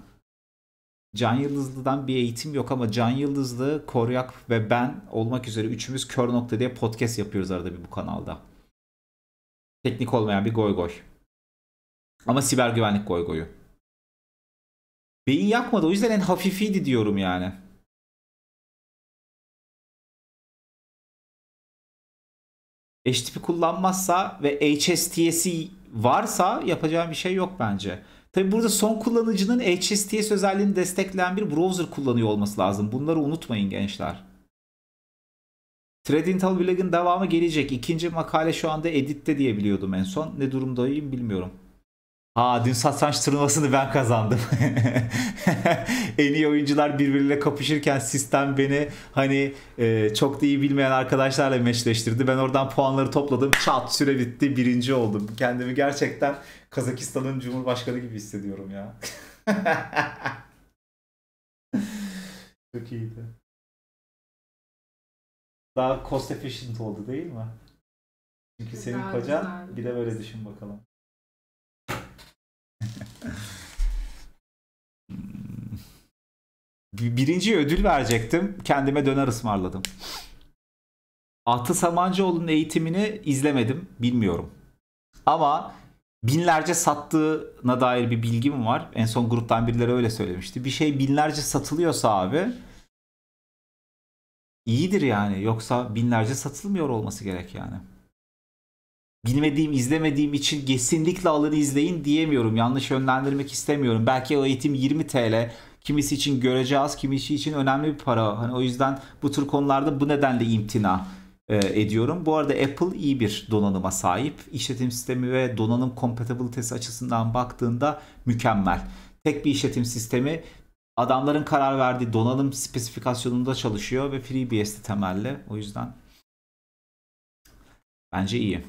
Can Yıldızlı'dan bir eğitim yok ama Can Yıldızlı, Koryak ve ben olmak üzere üçümüz kör nokta diye podcast yapıyoruz arada bir bu kanalda. Teknik olmayan bir goy goy. Ama siber güvenlik goy goyu. Beyin yakmadı o yüzden en hafifiydi diyorum yani. HTTP kullanmazsa ve HSTS'i varsa yapacağım bir şey yok bence. Tabi burada son kullanıcının HSTS özelliğini destekleyen bir browser kullanıyor olması lazım. Bunları unutmayın gençler. Threadintel Blog'ın devamı gelecek. İkinci makale şu anda editte diye biliyordum en son. Ne durumdayım bilmiyorum. Ha dün satranç turnuvasını ben kazandım. [laughs] en iyi oyuncular birbiriyle kapışırken sistem beni hani e, çok da iyi bilmeyen arkadaşlarla meşleştirdi. Ben oradan puanları topladım. Çat süre bitti. Birinci oldum. Kendimi gerçekten Kazakistan'ın Cumhurbaşkanı gibi hissediyorum ya. [laughs] çok iyiydi. Daha cost efficient oldu değil mi? Çünkü senin kocan bir de böyle düşün bakalım. Bir- Birinci ödül verecektim. Kendime döner ısmarladım. Atı Samancıoğlu'nun eğitimini izlemedim. Bilmiyorum. Ama binlerce sattığına dair bir bilgim var. En son gruptan birileri öyle söylemişti. Bir şey binlerce satılıyorsa abi iyidir yani. Yoksa binlerce satılmıyor olması gerek yani. Bilmediğim, izlemediğim için kesinlikle alın izleyin diyemiyorum. Yanlış yönlendirmek istemiyorum. Belki o eğitim 20 TL. Kimisi için göreceğiz, kimisi için önemli bir para. Hani o yüzden bu tür konularda bu nedenle imtina e, ediyorum. Bu arada Apple iyi bir donanıma sahip. İşletim sistemi ve donanım compatibility'si açısından baktığında mükemmel. Tek bir işletim sistemi adamların karar verdiği donanım spesifikasyonunda çalışıyor ve FreeBSD temelli. O yüzden bence iyi.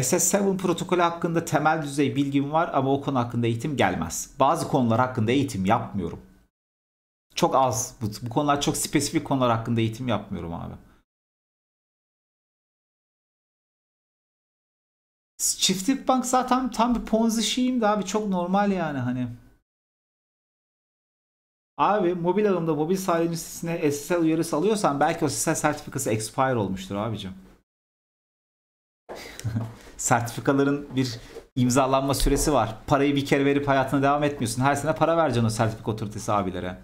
SS7 protokolü hakkında temel düzey bilgim var ama o konu hakkında eğitim gelmez. Bazı konular hakkında eğitim yapmıyorum. Çok az. Bu, bu konular çok spesifik konular hakkında eğitim yapmıyorum abi. Çiftlik bank zaten tam bir ponzi şeyim de abi çok normal yani hani. Abi mobil ağımda mobil sahibinin sitesine SSL uyarısı alıyorsan belki o SSL sertifikası expire olmuştur abicim. [laughs] Sertifikaların bir imzalanma süresi var. Parayı bir kere verip hayatına devam etmiyorsun. Her sene para vereceksin o sertifika otoritesi abilere.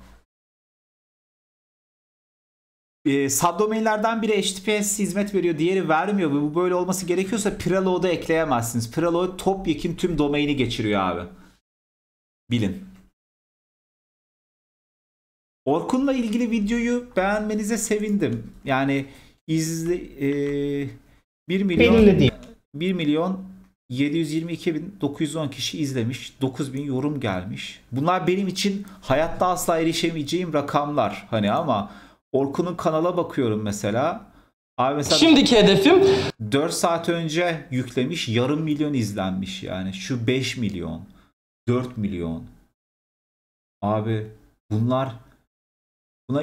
E, subdomainlerden biri HTTPS hizmet veriyor, diğeri vermiyor. Bu böyle olması gerekiyorsa preload'a ekleyemezsiniz. Preload topyekun tüm domaini geçiriyor abi. Bilin. Orkun'la ilgili videoyu beğenmenize sevindim. Yani izle e, 1 milyon Belirli değil. 1 milyon 722 bin 910 kişi izlemiş. 9000 yorum gelmiş. Bunlar benim için hayatta asla erişemeyeceğim rakamlar. Hani ama Orkun'un kanala bakıyorum mesela. Abi mesela Şimdiki hedefim 4 saat önce yüklemiş yarım milyon izlenmiş yani. Şu 5 milyon. 4 milyon. Abi bunlar buna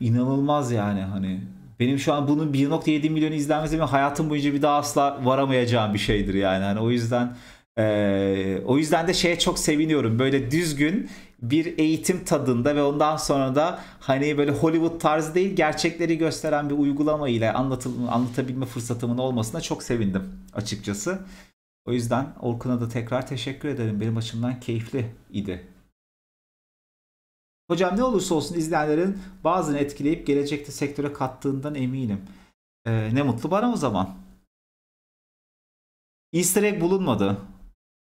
inanılmaz yani hani. Benim şu an bunun 1.7 milyon izlenmesi benim hayatım boyunca bir daha asla varamayacağım bir şeydir yani. Hani o yüzden eee, o yüzden de şeye çok seviniyorum. Böyle düzgün bir eğitim tadında ve ondan sonra da hani böyle Hollywood tarzı değil gerçekleri gösteren bir uygulama ile anlatıl anlatabilme fırsatımın olmasına çok sevindim açıkçası. O yüzden Orkun'a da tekrar teşekkür ederim. Benim açımdan keyifli idi. Hocam ne olursa olsun izleyenlerin bazılarını etkileyip gelecekte sektöre kattığından eminim. Ee, ne mutlu bana o zaman. Easter egg bulunmadı.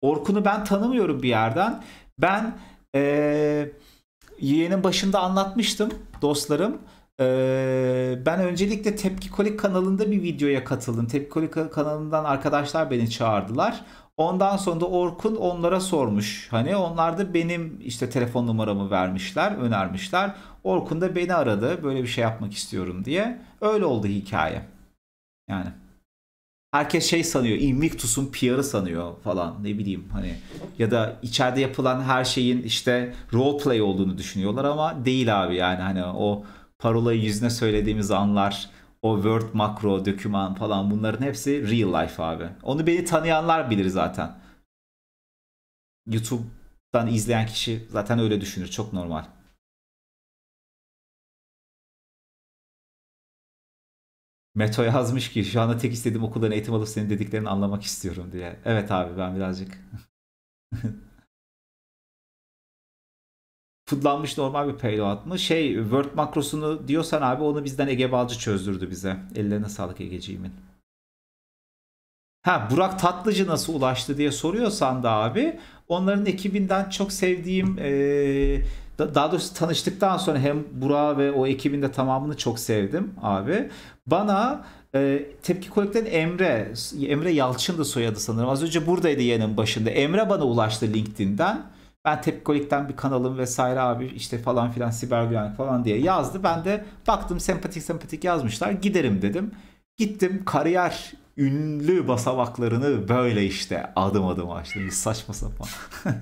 Orkun'u ben tanımıyorum bir yerden. Ben ee, yeğenin başında anlatmıştım dostlarım. Ee, ben öncelikle Tepki Kolik kanalında bir videoya katıldım. Tepki Kolik kanalından arkadaşlar beni çağırdılar. Ondan sonra da Orkun onlara sormuş. Hani onlar da benim işte telefon numaramı vermişler, önermişler. Orkun da beni aradı. Böyle bir şey yapmak istiyorum diye. Öyle oldu hikaye. Yani herkes şey sanıyor. Invictus'un PR'ı sanıyor falan ne bileyim hani ya da içeride yapılan her şeyin işte roleplay olduğunu düşünüyorlar ama değil abi yani hani o parolayı yüzüne söylediğimiz anlar o Word makro, doküman falan bunların hepsi real life abi. Onu beni tanıyanlar bilir zaten. YouTube'dan izleyen kişi zaten öyle düşünür. Çok normal. Meto yazmış ki şu anda tek istediğim okuldan eğitim alıp senin dediklerini anlamak istiyorum diye. Evet abi ben birazcık [laughs] Foodlanmış normal bir payload mı? Şey Word makrosunu diyorsan abi onu bizden Ege Balcı çözdürdü bize. Ellerine sağlık Egeciğimin. Ha Burak Tatlıcı nasıl ulaştı diye soruyorsan da abi onların ekibinden çok sevdiğim da- daha doğrusu tanıştıktan sonra hem Burak'ı ve o ekibin de tamamını çok sevdim abi. Bana e, Tepki Kolik'ten Emre, Emre Yalçın da soyadı sanırım. Az önce buradaydı yayının başında. Emre bana ulaştı LinkedIn'den. Ben Tepki Kolik'ten bir kanalım vesaire abi işte falan filan siber güvenlik falan diye yazdı. Ben de baktım sempatik sempatik yazmışlar. Giderim dedim. Gittim kariyer ünlü basamaklarını böyle işte adım adım açtım. Saçma sapan. [laughs]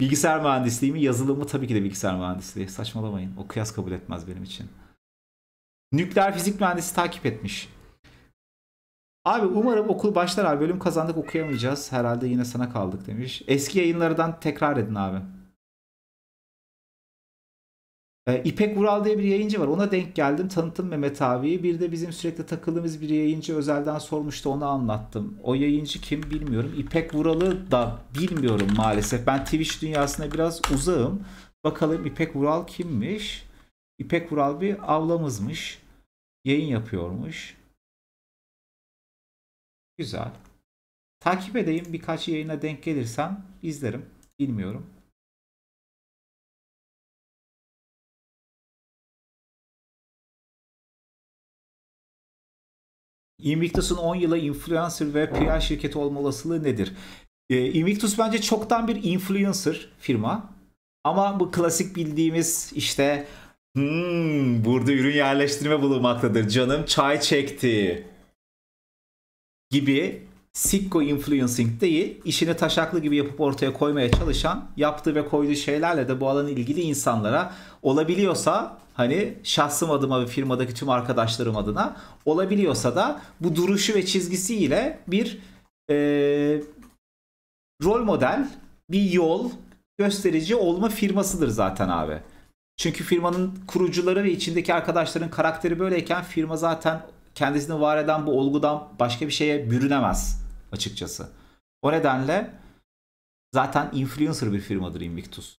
bilgisayar mühendisliği mi yazılım mı? Tabii ki de bilgisayar mühendisliği. Saçmalamayın. O kıyas kabul etmez benim için. Nükleer fizik mühendisi takip etmiş. Abi umarım okul başlar abi. Bölüm kazandık okuyamayacağız. Herhalde yine sana kaldık demiş. Eski yayınlardan tekrar edin abi. Ee, İpek Vural diye bir yayıncı var. Ona denk geldim. Tanıttım Mehmet abiyi. Bir de bizim sürekli takıldığımız bir yayıncı özelden sormuştu. Onu anlattım. O yayıncı kim bilmiyorum. İpek Vural'ı da bilmiyorum maalesef. Ben Twitch dünyasına biraz uzağım. Bakalım İpek Vural kimmiş? İpek Vural bir avlamızmış. Yayın yapıyormuş. Güzel. Takip edeyim. Birkaç yayına denk gelirsem izlerim. Bilmiyorum. Invictus'un 10 yıla influencer ve PR şirketi olma olasılığı nedir? Ee, Invictus bence çoktan bir influencer firma. Ama bu klasik bildiğimiz işte hmm, burada ürün yerleştirme bulunmaktadır. Canım çay çekti gibi sicko influencing değil, işini taşaklı gibi yapıp ortaya koymaya çalışan, yaptığı ve koyduğu şeylerle de bu alanla ilgili insanlara olabiliyorsa hani şahsım adıma ve firmadaki tüm arkadaşlarım adına olabiliyorsa da bu duruşu ve çizgisiyle bir eee, rol model, bir yol gösterici olma firmasıdır zaten abi. Çünkü firmanın kurucuları ve içindeki arkadaşların karakteri böyleyken firma zaten kendisini var eden bu olgudan başka bir şeye bürünemez açıkçası. O nedenle zaten influencer bir firmadır Invictus.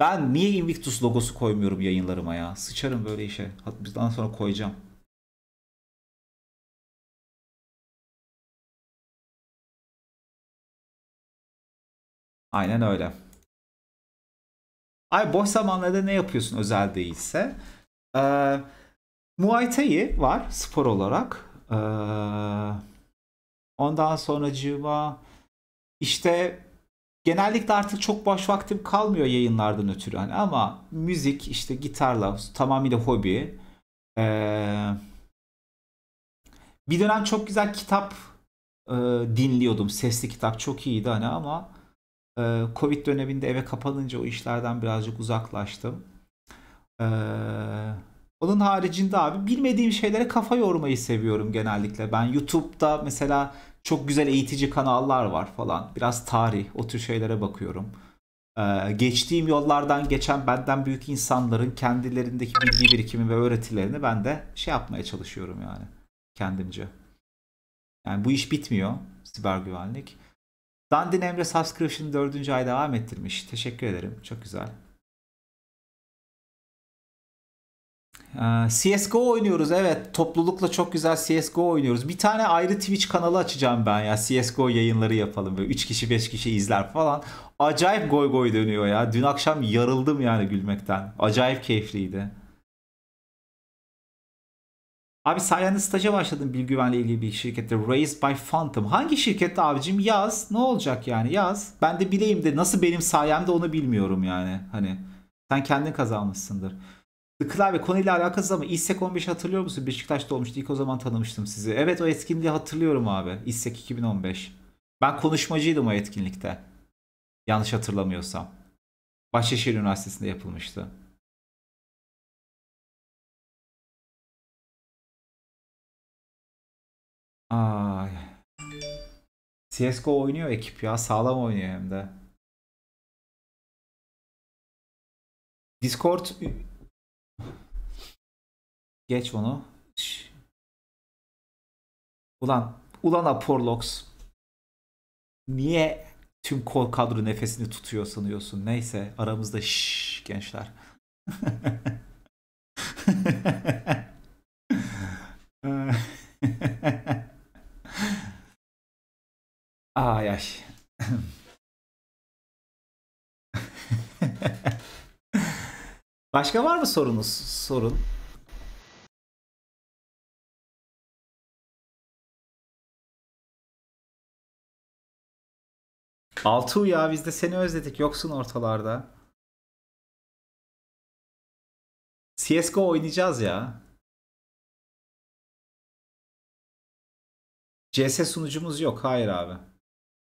Ben niye Invictus logosu koymuyorum yayınlarıma ya? Sıçarım böyle işe. Bizden sonra koyacağım. Aynen öyle. Ay boş zamanlarda ne yapıyorsun özel değilse? Ee, Muay Thai var spor olarak. Ee, ondan sonracığıma işte genellikle artık çok boş vaktim kalmıyor yayınlardan ötürü hani ama müzik işte gitarla tamamıyla hobi. Ee, bir dönem çok güzel kitap e, dinliyordum. Sesli kitap çok iyiydi hani ama e, Covid döneminde eve kapanınca o işlerden birazcık uzaklaştım. Ee, onun haricinde abi bilmediğim şeylere kafa yormayı seviyorum genellikle. Ben YouTube'da mesela çok güzel eğitici kanallar var falan. Biraz tarih, o tür şeylere bakıyorum. Ee, geçtiğim yollardan geçen benden büyük insanların kendilerindeki bilgi birikimi ve öğretilerini ben de şey yapmaya çalışıyorum yani kendimce. Yani bu iş bitmiyor siber güvenlik. Dandin Emre subscription 4. ay devam ettirmiş. Teşekkür ederim. Çok güzel. CSGO oynuyoruz evet toplulukla çok güzel CSGO oynuyoruz. Bir tane ayrı Twitch kanalı açacağım ben ya CSGO yayınları yapalım böyle 3 kişi 5 kişi izler falan. Acayip goy goy dönüyor ya. Dün akşam yarıldım yani gülmekten. Acayip keyifliydi. Abi sayende staja başladım bilgi güvenliği ilgili bir şirkette. Raised by Phantom. Hangi şirkette abicim? Yaz. Ne olacak yani? Yaz. Ben de bileyim de nasıl benim sayemde onu bilmiyorum yani. Hani sen kendin kazanmışsındır. Klavye konuyla alakası ama İSSEK 15 hatırlıyor musun? Beşiktaş'ta olmuştu. İlk o zaman tanımıştım sizi. Evet o etkinliği hatırlıyorum abi. İSSEK 2015. Ben konuşmacıydım o etkinlikte. Yanlış hatırlamıyorsam. Bahçeşehir Üniversitesi'nde yapılmıştı. Ay. CSGO oynuyor ekip ya. Sağlam oynuyor hem de. Discord Geç onu. Ulan, ulan Aporlox. Niye tüm kol kadro nefesini tutuyor sanıyorsun? Neyse aramızda şşş gençler. [laughs] ay ay. [laughs] Başka var mı sorunuz? Sorun. Altuğ ya biz de seni özledik. Yoksun ortalarda. CSGO oynayacağız ya. CS sunucumuz yok. Hayır abi.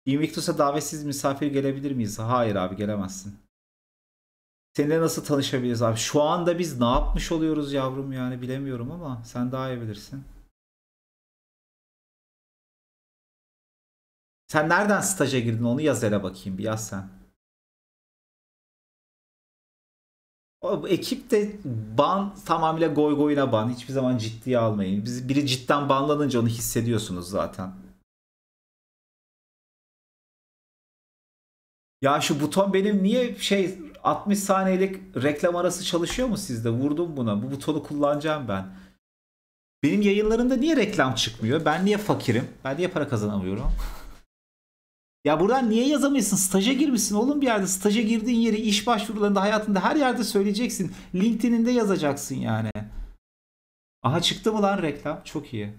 Invictus'a davetsiz misafir gelebilir miyiz? Hayır abi gelemezsin. Seninle nasıl tanışabiliriz abi? Şu anda biz ne yapmış oluyoruz yavrum yani bilemiyorum ama sen daha iyi bilirsin. Sen nereden staja girdin onu yaz hele bakayım bir yaz sen. O ekip de ban tamamıyla goy goyuna ban. Hiçbir zaman ciddiye almayın. Biz biri cidden banlanınca onu hissediyorsunuz zaten. Ya şu buton benim niye şey 60 saniyelik reklam arası çalışıyor mu sizde? Vurdum buna. Bu butonu kullanacağım ben. Benim yayınlarımda niye reklam çıkmıyor? Ben niye fakirim? Ben niye para kazanamıyorum? [laughs] Ya buradan niye yazamıyorsun? Staja girmişsin oğlum bir yerde. Staja girdiğin yeri iş başvurularında hayatında her yerde söyleyeceksin. LinkedIn'inde yazacaksın yani. Aha çıktı mı lan reklam? Çok iyi.